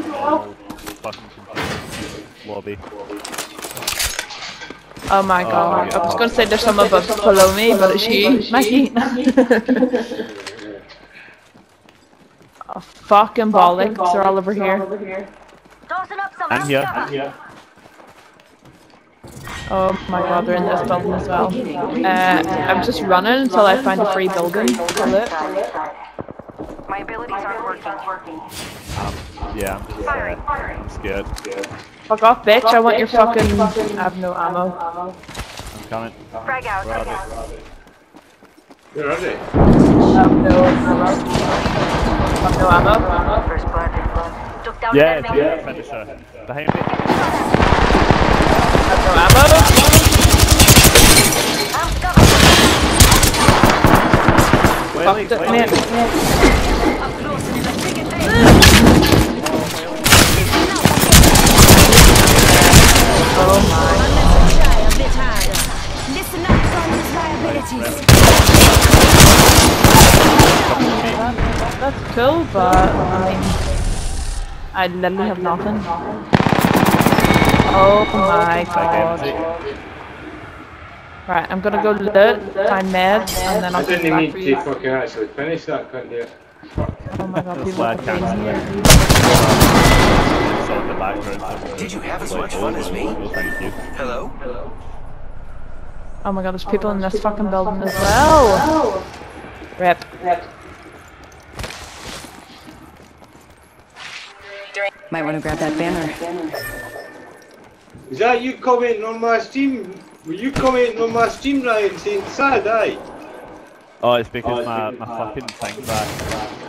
Speaker 3: Fucking computer. Lobby.
Speaker 2: Oh my god. I was gonna say there's some above below me, but it's you, Maggie. oh, fucking bollocks, they're all over here.
Speaker 7: Tossing up some
Speaker 3: I'm here. I'm here.
Speaker 2: Oh my god, they're in this building as well. Uh, I'm just running until I find a free building to loot.
Speaker 7: My abilities aren't working.
Speaker 3: Um, yeah, I'm just, uh, I'm scared.
Speaker 2: Fuck off, bitch, I want your fucking... I have no ammo.
Speaker 3: I'm coming.
Speaker 7: Frag out.
Speaker 3: Grab it.
Speaker 1: Where are they?
Speaker 2: I no ammo. I have no ammo.
Speaker 7: First blood. Took down
Speaker 3: Yeah,
Speaker 7: an
Speaker 3: yeah, finisher. Behind me.
Speaker 2: I have no ammo.
Speaker 7: I'm covered.
Speaker 3: Wylie,
Speaker 2: Fucked That's cool, but I mean, I literally have nothing. Oh my god. Right, I'm gonna go loot, find meds, and then
Speaker 1: I
Speaker 2: I'll come
Speaker 1: didn't mean
Speaker 2: for
Speaker 1: to fucking actually finish that, couldn't you?
Speaker 2: Oh my god, people are
Speaker 3: can't
Speaker 2: in
Speaker 3: see
Speaker 2: here.
Speaker 3: It's on the background.
Speaker 8: Did you have as much fun oh, as me?
Speaker 3: oh, oh
Speaker 8: Hello?
Speaker 2: Oh my god, there's people in this fucking building as oh. well. Rip.
Speaker 10: Might want to grab that banner.
Speaker 1: Is that you commenting on my stream? Were you commenting on my stream, Ryan, saying sad, aye?
Speaker 3: Oh, it's because my, my fucking thing back.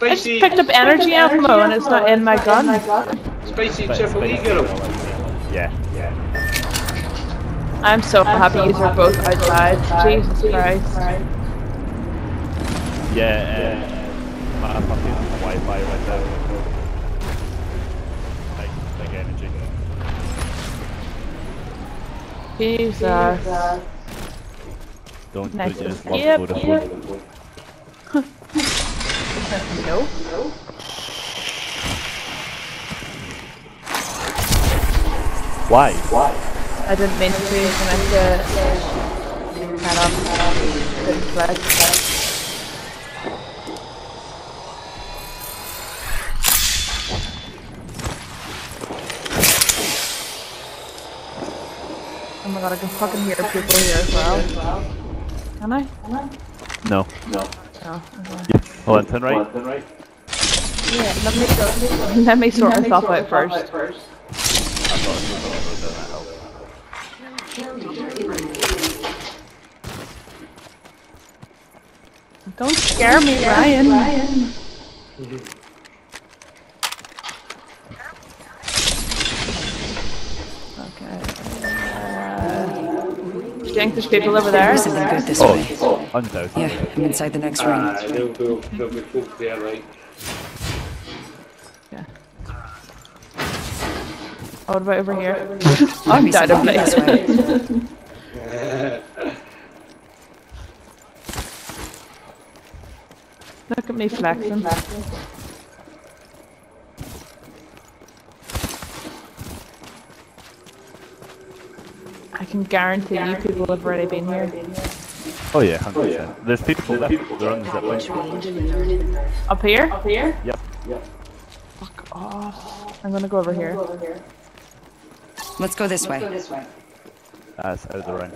Speaker 2: I just
Speaker 1: Spicy,
Speaker 2: picked up energy ammo and it's not in my gun.
Speaker 1: spicy
Speaker 3: But-
Speaker 1: triple E
Speaker 3: but-
Speaker 1: girl.
Speaker 3: Yeah. yeah.
Speaker 2: I'm so happy you are both outside. Jesus Christ.
Speaker 3: Yeah, uh, my fucking Wi-Fi right there. Big, big energy.
Speaker 2: Jesus.
Speaker 3: Don't
Speaker 2: Nice.
Speaker 3: put your just love
Speaker 2: Yep,
Speaker 3: Vodafone.
Speaker 2: No.
Speaker 3: Why? Why?
Speaker 2: I didn't mean to connect the head up. Didn't flag. Oh my god, I can fucking hear people here as well. Can I?
Speaker 3: No. No.
Speaker 2: Oh, okay.
Speaker 3: Yeah. Hold on, turn right.
Speaker 2: Yeah, let me go. Let me sort myself out first.
Speaker 3: I thought it was over there, that helped.
Speaker 2: Don't scare me, Ryan. Okay. Think there's people over there?
Speaker 10: There's something good this oh. way.
Speaker 3: Oh, undoubtedly.
Speaker 10: Yeah, I'm inside the next ring.
Speaker 1: There'll be, there'll be folk there, like.
Speaker 2: Yeah. What about over here? Undoubtedly.
Speaker 10: This way.
Speaker 2: Look at me flexing. Can guarantee you people have already been here.
Speaker 3: Oh yeah, hundred percent. There's people there. They're on the zip line.
Speaker 2: Up here? Up here?
Speaker 3: Yep.
Speaker 2: Fuck off. I'm gonna go over here.
Speaker 10: Let's go this way.
Speaker 3: That's out of the ring.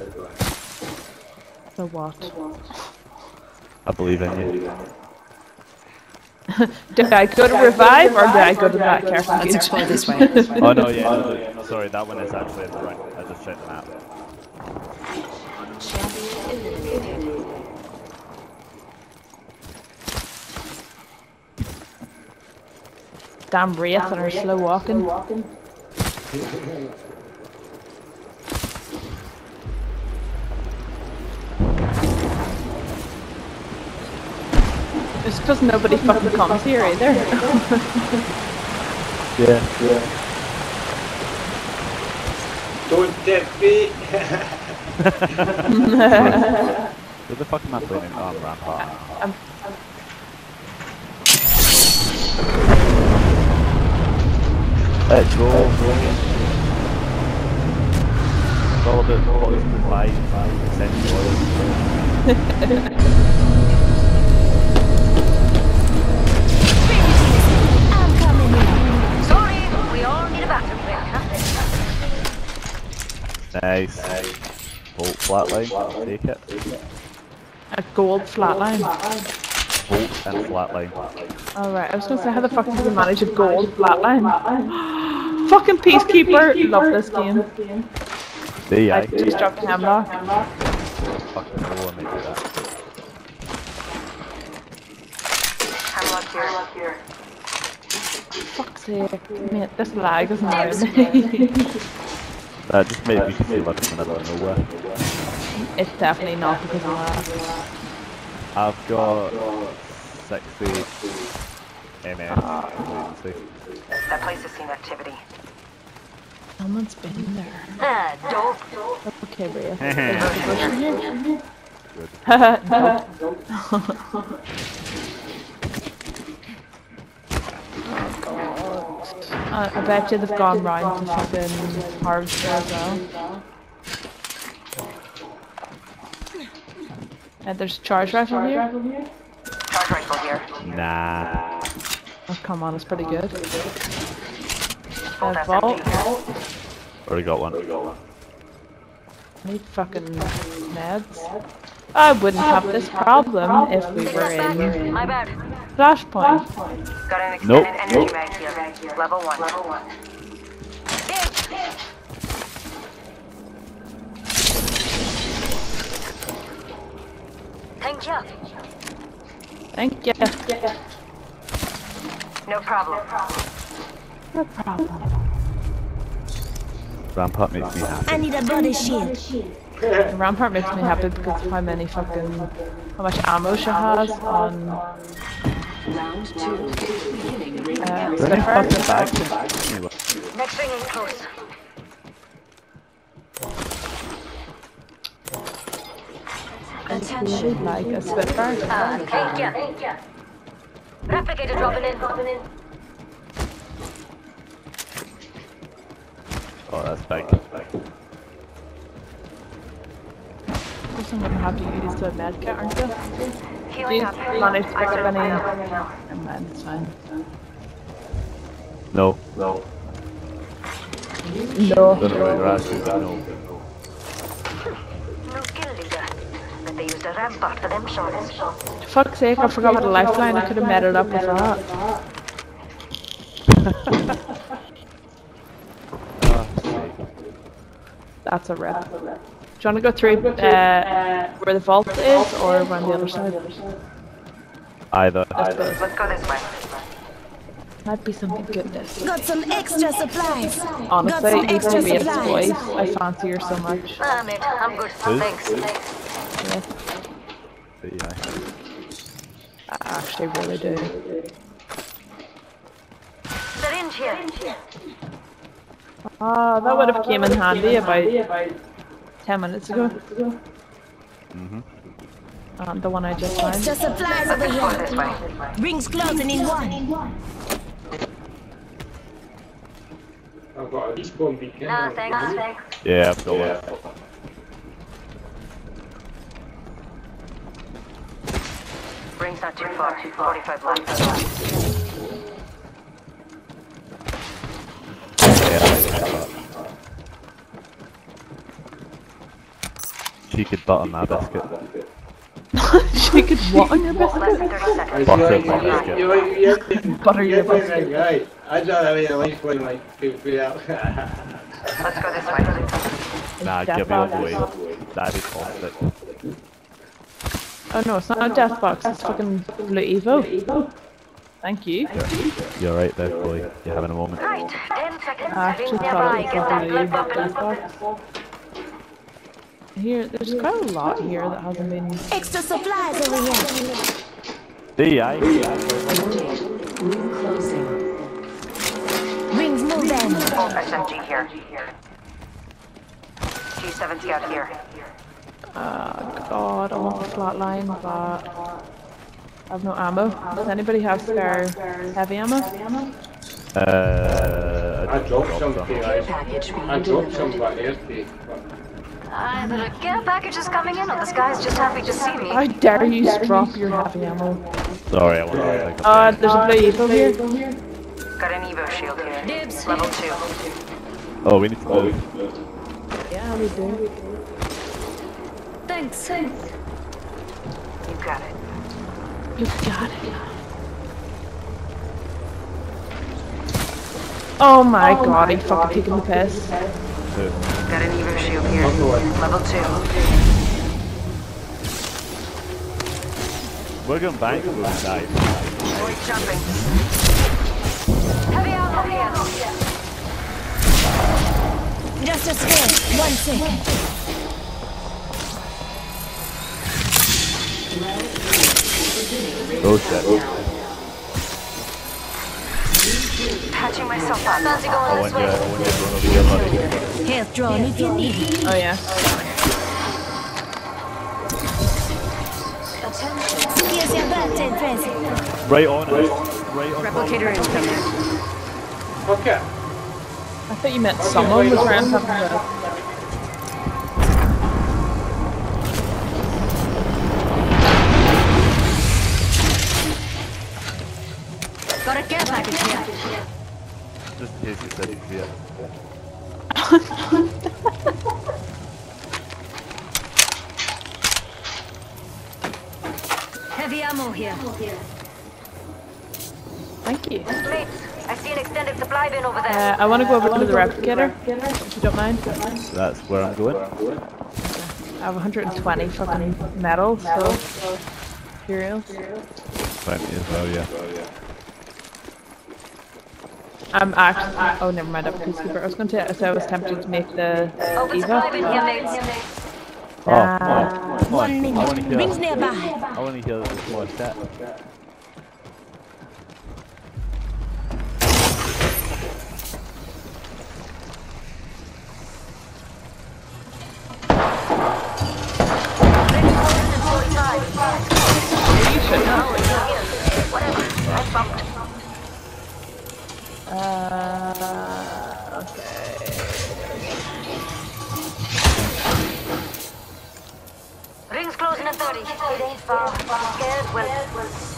Speaker 2: So what?
Speaker 3: I believe in you.
Speaker 2: Did I go to revive or did I go to that careful?
Speaker 10: Let's explore this way.
Speaker 3: Oh no, yeah. No, no, sorry, that one is actually at the ring. I just checked the map.
Speaker 2: Damn Wraith and her slow walking. It's because nobody fucking comes here either.
Speaker 3: Yeah. Yeah.
Speaker 1: Don't dip me.
Speaker 3: Who the fuck am I playing on Rampart?
Speaker 2: Um,
Speaker 3: Let's go. It's all about positive vibes, essentially.
Speaker 4: I'm coming in.
Speaker 7: Sorry, we all need a bathroom break, huh?
Speaker 3: Nice. Bolt flatline, take it.
Speaker 2: a gold flatline.
Speaker 3: Bolt and flatline.
Speaker 2: Alright, I was gonna say, how the fuck did you manage a gold flatline? fucking Peacekeeper! Love this game.
Speaker 3: The
Speaker 2: I
Speaker 3: I
Speaker 2: just dropped Hemlock.
Speaker 3: fucking know when they do that.
Speaker 7: Hemlock here.
Speaker 2: Fuck's sake. Mate, this lag is annoying me.
Speaker 3: That just made me feel like I'm in the middle of nowhere.
Speaker 2: it's definitely not because of that.
Speaker 3: I've got 60 ms latency.
Speaker 7: That place has seen activity.
Speaker 2: Someone's been there.
Speaker 7: Ah, dope.
Speaker 2: Okay, Rhea. Is there a bush in here? Haha, nope. Oh. Uh, I bet you they've gone round to fucking harvester as well. And there's a charge rifle here.
Speaker 7: Charge rifle here.
Speaker 3: Nah.
Speaker 2: Oh come on, it's pretty good.
Speaker 7: Vault
Speaker 2: Uh,
Speaker 7: has
Speaker 2: vault.
Speaker 7: empty.
Speaker 3: Already got one.
Speaker 2: I need fucking meds. I wouldn't have this problem if we were in
Speaker 7: My bad.
Speaker 2: Flashpoint.
Speaker 7: Got an extended
Speaker 3: Nope.
Speaker 7: energy
Speaker 3: Nope.
Speaker 7: mag here. Level one. Thank you.
Speaker 2: Thank you.
Speaker 7: No problem.
Speaker 2: No problem.
Speaker 3: Rampart makes me happy.
Speaker 4: I need a body shield.
Speaker 2: The Rampart makes me happy because of how many fucking how much ammo she has on
Speaker 10: Round two. Beginning ring
Speaker 2: uh,
Speaker 3: Is there any fucking
Speaker 2: Spitfire.
Speaker 3: bags? Anyway,
Speaker 7: Next ring in close.
Speaker 2: I really like a Spitfire.
Speaker 7: Ah, thank you. Replicator dropping in.
Speaker 3: Oh, that's big.
Speaker 2: Guess I'm gonna have to use the medkit, aren't you? Do
Speaker 7: Healing up.
Speaker 2: manage to pick up any?
Speaker 7: No
Speaker 2: Never it's fine.
Speaker 3: No. No.
Speaker 2: No.
Speaker 3: Don't know what you're asking, no.
Speaker 7: kill leader. But they used a rampart for them shots.
Speaker 2: Fuck's sake, I forgot about a lifeline. I could have met it up with that. That's a rip. Do you want to go through uh, where the vault is or around the other side?
Speaker 3: Either.
Speaker 2: Let's go.
Speaker 7: Let's go this way.
Speaker 2: Might be something good this.
Speaker 4: Got some extra supplies. Got
Speaker 2: Honestly,
Speaker 4: some
Speaker 2: even
Speaker 4: extra
Speaker 2: Wraith's
Speaker 4: supplies.
Speaker 2: voice, I fancy her so much.
Speaker 7: Mate, I'm good.
Speaker 3: Who?
Speaker 7: Thanks.
Speaker 2: Yeah,
Speaker 3: But yeah.
Speaker 2: I actually really do.
Speaker 7: They're here.
Speaker 2: Ah, that would have came in handy about ten minutes ago.
Speaker 3: Mm-hmm.
Speaker 2: Um, the one I just found.
Speaker 4: Extra supplies over here. Rings closing in one.
Speaker 1: I've got a respawn beacon.
Speaker 7: No, thanks. thanks.
Speaker 3: Yeah, I've got one.
Speaker 7: Rings not too far. 45 left.
Speaker 3: Yeah, I like that. She could butter my biscuit.
Speaker 2: she could what on your biscuit?
Speaker 7: Less than 30 seconds.
Speaker 3: Butter my biscuit.
Speaker 1: You're like, you're
Speaker 2: Butter your
Speaker 1: you're
Speaker 2: biscuit.
Speaker 1: Right. I'd rather be a life one like two, three out.
Speaker 7: Let's go this way.
Speaker 3: Nah, give me all the
Speaker 2: box.
Speaker 3: way. That'd be caustic.
Speaker 2: Oh no, it's not oh, a death box, it's fucking Blue Evo. Thank you.
Speaker 3: You're right there, boy. You're having a moment.
Speaker 7: Right, 10 seconds.
Speaker 2: Ah, I actually
Speaker 7: Rings
Speaker 2: thought
Speaker 7: nearby.
Speaker 2: it
Speaker 7: Get that
Speaker 2: was
Speaker 7: blood
Speaker 2: a Blue
Speaker 7: pumping.
Speaker 2: death box. Here, there's quite a lot here that hasn't been.
Speaker 4: Extra supplies over here.
Speaker 3: DI.
Speaker 4: Rings moving.
Speaker 7: Full SMG here. G7 scout here.
Speaker 2: Oh god, I want the flatline, but I have no ammo. Does anybody have spare heavy ammo?
Speaker 3: Uh,
Speaker 1: I dropped some
Speaker 3: some.
Speaker 1: PIs. I dropped some back yesterday.
Speaker 7: Either a care package is coming in or this guy's just happy to see me.
Speaker 2: How dare you drop your heavy ammo?
Speaker 3: Sorry, I wanted to pick
Speaker 2: Uh, there's a blue Evo here.
Speaker 7: Got an Evo shield here.
Speaker 4: Dibs.
Speaker 7: Level 2.
Speaker 3: Oh, we need to move.
Speaker 2: Yeah, we do.
Speaker 4: Thanks.
Speaker 7: You got it.
Speaker 2: You got it. Oh my oh god, he fucking taking the piss.
Speaker 7: Got an Evo shield here. Level 2.
Speaker 3: We're going back to where we died.
Speaker 7: Boy jumping. Heavy ammo here.
Speaker 4: Just a spin. One second.
Speaker 3: Oh shit.
Speaker 7: Patching myself up.
Speaker 3: I want you, I want run over here, buddy.
Speaker 4: Health drawn if you need it.
Speaker 2: Oh yeah.
Speaker 4: Birthday present.
Speaker 3: Right on. Right on
Speaker 6: Replicator incoming.
Speaker 1: Okay.
Speaker 2: I thought you meant someone was around
Speaker 3: case you said it here.
Speaker 6: Heavy ammo here.
Speaker 2: Thank you.
Speaker 7: Mates, I see an extended supply bin over there.
Speaker 2: Uh, I want to go over to the replicator, if you don't mind.
Speaker 3: That's where I'm going.
Speaker 2: I have 120 fucking metal, so. Materials.
Speaker 3: Plenty as well, yeah.
Speaker 2: I'm actually. Oh, never mind. I'm a peacekeeper. I was going to say I was tempted to make the
Speaker 7: Open supply bin here,
Speaker 2: Eva.
Speaker 7: mates.
Speaker 3: Oh,
Speaker 2: Uh,
Speaker 3: come on. Come on.
Speaker 4: One
Speaker 3: I
Speaker 4: minute.
Speaker 3: want to hear.
Speaker 4: Rings nearby.
Speaker 3: I want to hear this more set.
Speaker 2: Uh, okay.
Speaker 7: Rings closing at 30. It ain't far. Scared? Well,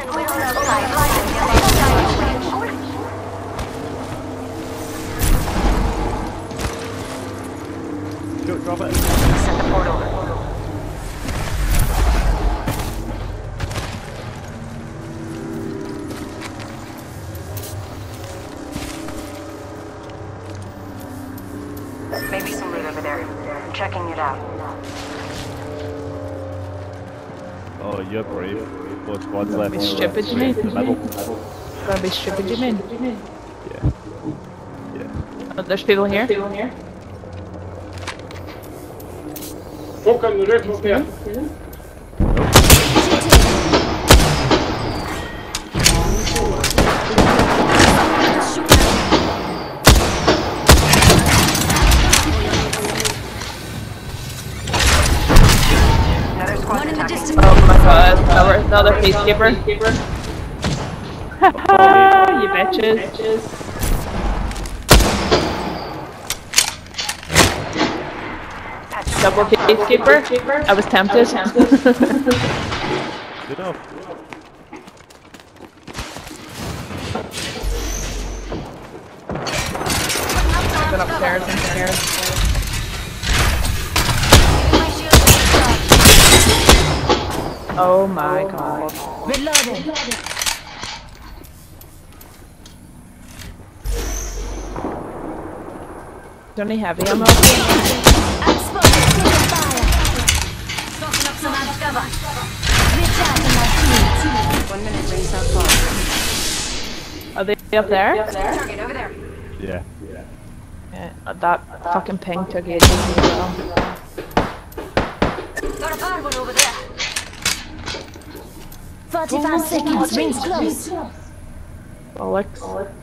Speaker 3: Left.
Speaker 2: Be stupid, you
Speaker 3: Straight
Speaker 2: mean?
Speaker 3: to the middle.
Speaker 2: Gonna be stupid, you mean?
Speaker 3: Yeah. Yeah.
Speaker 2: Oh, there's people here.
Speaker 1: Fuck on the roof up there.
Speaker 7: Another,
Speaker 2: another peacekeeper. you bitches. Double peacekeeper. I was tempted.
Speaker 3: Good enough.
Speaker 2: I've been upstairs and. Oh, oh my god.
Speaker 4: Reloading.
Speaker 2: Is there any heavy ammo?
Speaker 7: Stocking up some ammo cover.
Speaker 10: One minute rings not far.
Speaker 2: Are they up there?
Speaker 7: Target over there.
Speaker 3: Yeah.
Speaker 2: Yeah, uh, that fucking ping took ages as well.
Speaker 7: Got a bad one over there.
Speaker 4: 45 seconds. Rings close.
Speaker 2: Bollocks.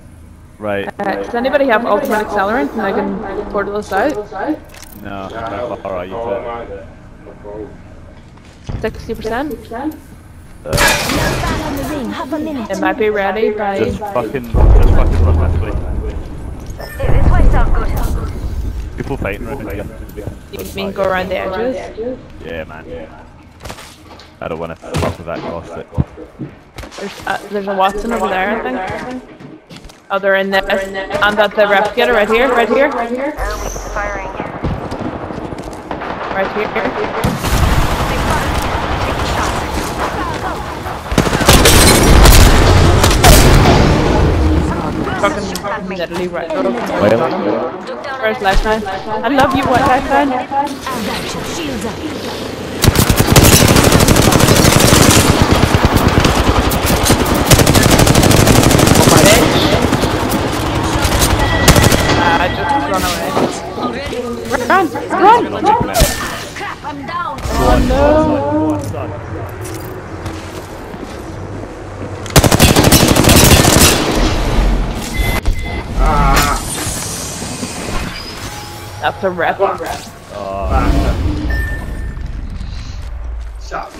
Speaker 3: Right.
Speaker 2: Uh, does anybody have ultimate accelerant and I can portal this out?
Speaker 3: No, how far are you
Speaker 1: Oh,
Speaker 3: to?
Speaker 1: man. Oh,
Speaker 2: 60%?
Speaker 4: Back on the ring. Half a minute.
Speaker 2: It might be ready by...
Speaker 3: Just fucking, just fucking run this way.
Speaker 7: Hey, this way sounds good.
Speaker 3: People fighting around here.
Speaker 2: You mean go around the edges?
Speaker 3: Yeah, man. I don't want to fuck with that caustic.
Speaker 2: There's, uh, there's a Wattson over there, I think. Oh, they're in this. And at the replicator right here, right here,
Speaker 7: Are we firing?
Speaker 2: right here.
Speaker 7: The shot.
Speaker 2: Fucking literally right.
Speaker 7: Down
Speaker 2: Where's Lifeline? I love you, what Lifeline?
Speaker 4: I got you. Shields up.
Speaker 2: Uh, just run away. Run! Run!
Speaker 7: Crap, I'm down.
Speaker 2: Oh no! That's a rep.
Speaker 1: Suck.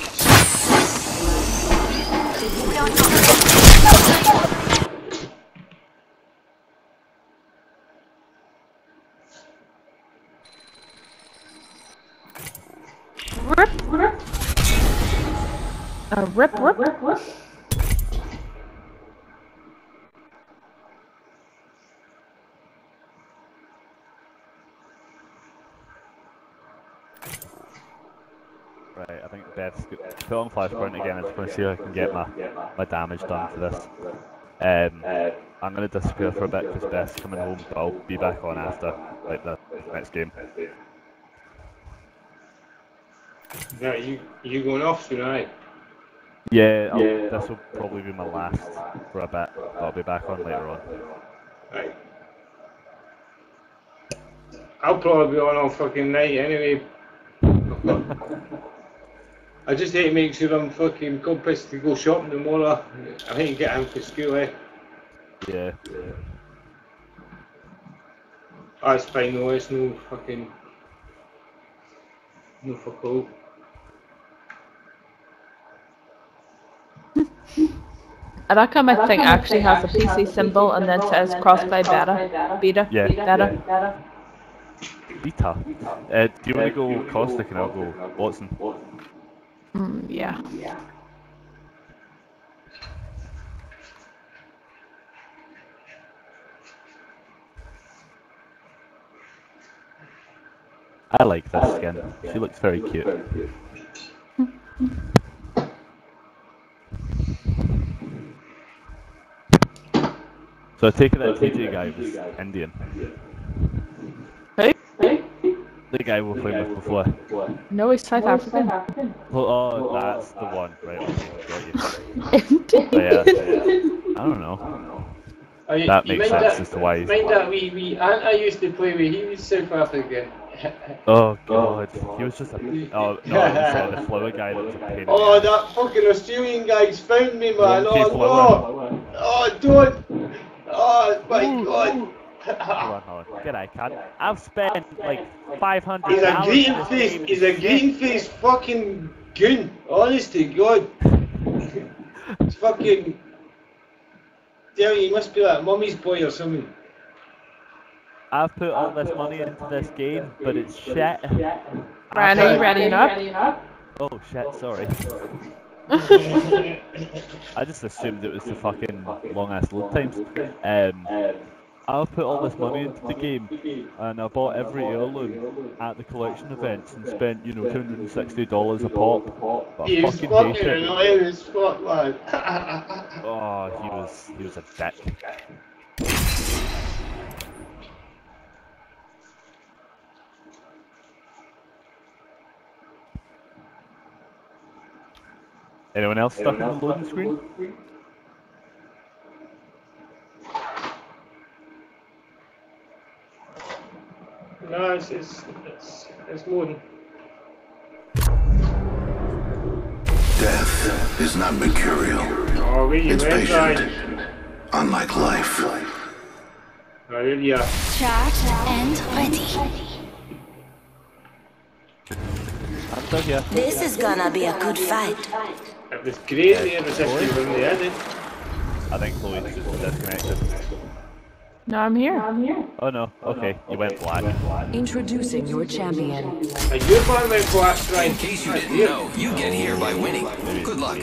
Speaker 2: Rip, rip. A rip, rip, rip, rip.
Speaker 3: Right, I think Beth's good. Put on flashpoint again. I just want to see if I can get my, my damage done for this. Um, I'm going to disappear for a bit because Beth's coming home, but I'll be back on after, like the next game.
Speaker 1: No, you you going off tonight?
Speaker 3: Yeah, I'll, this will probably be my last for a bit, but I'll be back on later on.
Speaker 1: Right. I'll probably be on all fucking night anyway. I just hate to make sure I'm fucking compass to go shopping tomorrow. I hate to get him for school, eh?
Speaker 3: Yeah.
Speaker 1: That's fine though, it's no fucking... No fuck all.
Speaker 2: And that kind of thing actually has a PC symbol and then says crossplay beta. Beta.
Speaker 3: Yeah.
Speaker 2: Beta.
Speaker 3: Beta. Uh, do you want to go Caustic and I'll go Wattson?
Speaker 2: Mm, yeah.
Speaker 3: I like this skin. She looks very cute. So I take it that TJ guy was Indian.
Speaker 2: Who?
Speaker 3: The guy we were playing with before.
Speaker 2: No, he's South African.
Speaker 3: Oh, oh, that's the one. Right, okay, got you. But yeah, I don't know.
Speaker 1: You-
Speaker 3: That makes
Speaker 1: mind
Speaker 3: sense
Speaker 1: that-
Speaker 3: as to why he's
Speaker 1: Mind that we we aunt I used to play with. He was South African.
Speaker 3: Oh god, he was just a. Oh no, it was uh, the flower guy that was a pain.
Speaker 1: Oh, that fucking Australian guy's found me, man.
Speaker 3: Monkey
Speaker 1: Oh
Speaker 3: flower.
Speaker 1: no! Oh, don't! Oh my god!
Speaker 3: Hold on, hold on. G'day, cunt. I've spent like 500
Speaker 1: He's a green
Speaker 3: in this
Speaker 1: face. He's a green face fucking goon. Honest to God. It's fucking. Tell you, he must be like mummy's boy or something.
Speaker 3: I've put all this money into this game, but it's shit.
Speaker 2: Brian, are you ready enough?
Speaker 3: Oh shit, sorry. I just assumed it was the fucking long ass load times. Um, I've put all this money into the game, and I bought every heirloom at the collection events and spent, you know, $260 a pop. But I fucking hate it.
Speaker 1: annoying as fuck, man.
Speaker 3: Oh, he was, he was a dick. Anyone else stuck in the loading screen?
Speaker 1: no, it's it's it's, it's loading.
Speaker 5: Death is not mercurial.
Speaker 1: Oh, where
Speaker 5: It's
Speaker 1: went,
Speaker 5: patient.
Speaker 1: Brian?
Speaker 5: Unlike life.
Speaker 1: There.
Speaker 4: Charged and ready.
Speaker 3: I'm still here.
Speaker 4: This is gonna be a good fight.
Speaker 1: It was great there as if you were in the end. Eh?
Speaker 3: I think Chloe's just disconnected.
Speaker 2: No, I'm here. I'm here.
Speaker 3: Oh no, okay, you went black.
Speaker 10: Introducing your champion.
Speaker 1: And your man went black, Brian.
Speaker 9: In case you didn't know, you get here by winning. Good luck.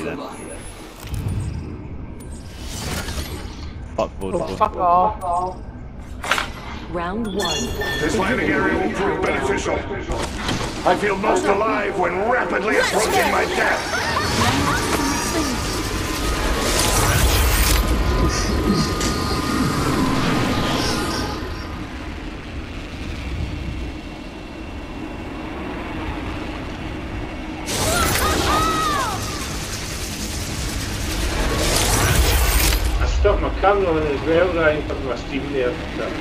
Speaker 3: Fuck
Speaker 2: Oh,
Speaker 3: Vodafone.
Speaker 2: fuck off.
Speaker 10: Round one.
Speaker 11: This landing area will prove beneficial. I feel most alive when rapidly approaching my death.
Speaker 1: I stuck my camera on as well, Ryan, for my stream there. So,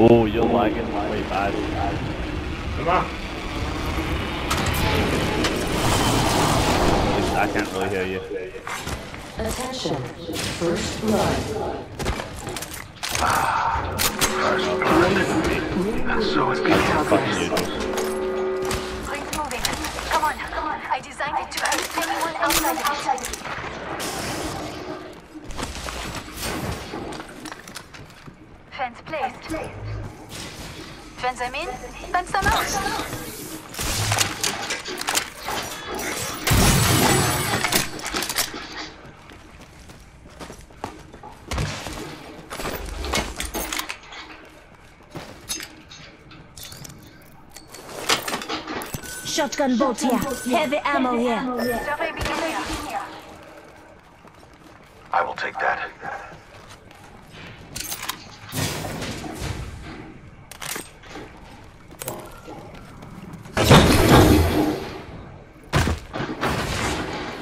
Speaker 3: Oh, you're lagging quite bad.
Speaker 1: am I?
Speaker 3: I can't really hear you.
Speaker 10: Attention. First blood.
Speaker 5: And so it begins.
Speaker 3: Fucking usual.
Speaker 7: Rings moving. Come on, come on. I designed it to hurt anyone outside of. Fence placed. Fence I'm in, fence I'm out.
Speaker 4: Shotgun bolt here. Heavy ammo here.
Speaker 7: Survey beacon here.
Speaker 5: I will take that.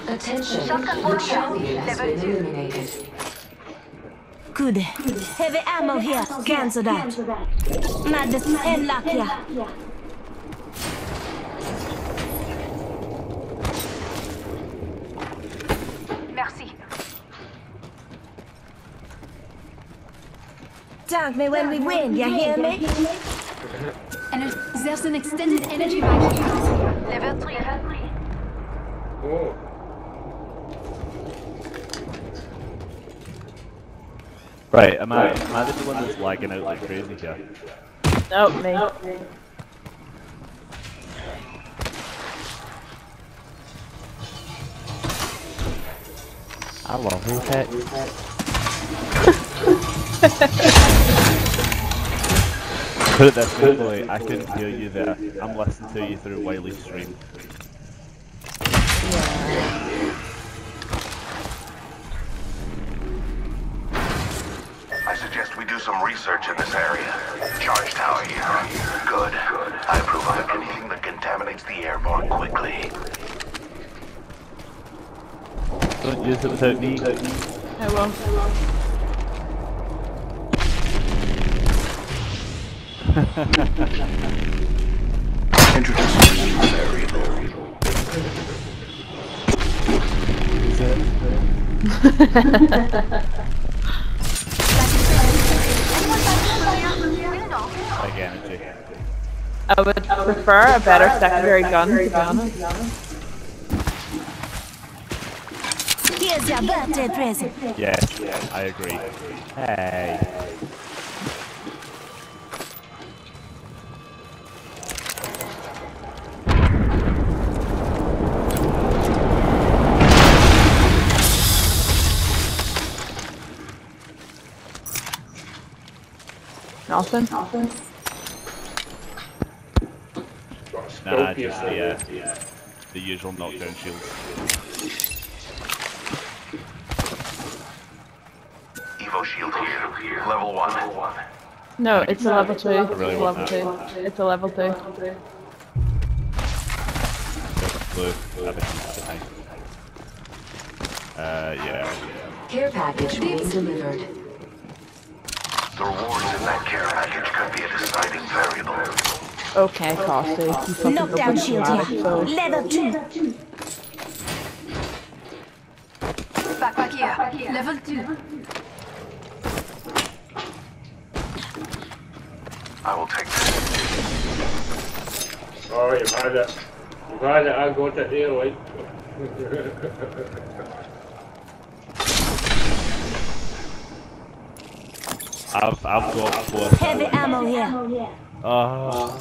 Speaker 10: Attention.
Speaker 7: Shotgun
Speaker 10: The
Speaker 7: bolt
Speaker 10: champion has been eliminated.
Speaker 4: Good. Heavy ammo here. Cancel that. Madness headlock here. Thank me when we win, you hear me?
Speaker 7: And there's an extended energy right here. Level 3.
Speaker 1: Oh.
Speaker 3: Right, am I, am I the one that's lagging out like crazy here?
Speaker 2: Nope, me.
Speaker 3: I love Apex. Put it this way, Chloe, I couldn't hear you there. I'm listening to you through Wylie's stream.
Speaker 5: I suggest we do some research in this area. Charge tower here. Good. I approve of anything that contaminates the air more quickly.
Speaker 3: Don't use it without me.
Speaker 2: I will.
Speaker 8: Introducing new variable.
Speaker 3: Big energy.
Speaker 2: I would prefer a better secondary gun, to be honest.
Speaker 4: Here's your birthday present.
Speaker 3: Yes, I agree. Hey.
Speaker 2: Nothing.
Speaker 3: Nah, just the, uh, the usual knockdown shields.
Speaker 5: Evo shield here. Level one.
Speaker 2: No, it's a level two. It's
Speaker 3: really
Speaker 2: a level two. It's a level two.
Speaker 3: Blue. Have it behind. Uh, yeah.
Speaker 10: Care package being delivered.
Speaker 5: The rewards in that care package could be a deciding variable.
Speaker 2: Okay, Costy. You fucking
Speaker 4: Knockdown shield here.
Speaker 2: so.
Speaker 4: Level two.
Speaker 7: Backpack here. Level 2.
Speaker 5: I will take this.
Speaker 1: Oh, you've had it. You've had it, I got it there, like.
Speaker 3: I've, I've got four.
Speaker 4: Heavy ammo here.
Speaker 3: Uh,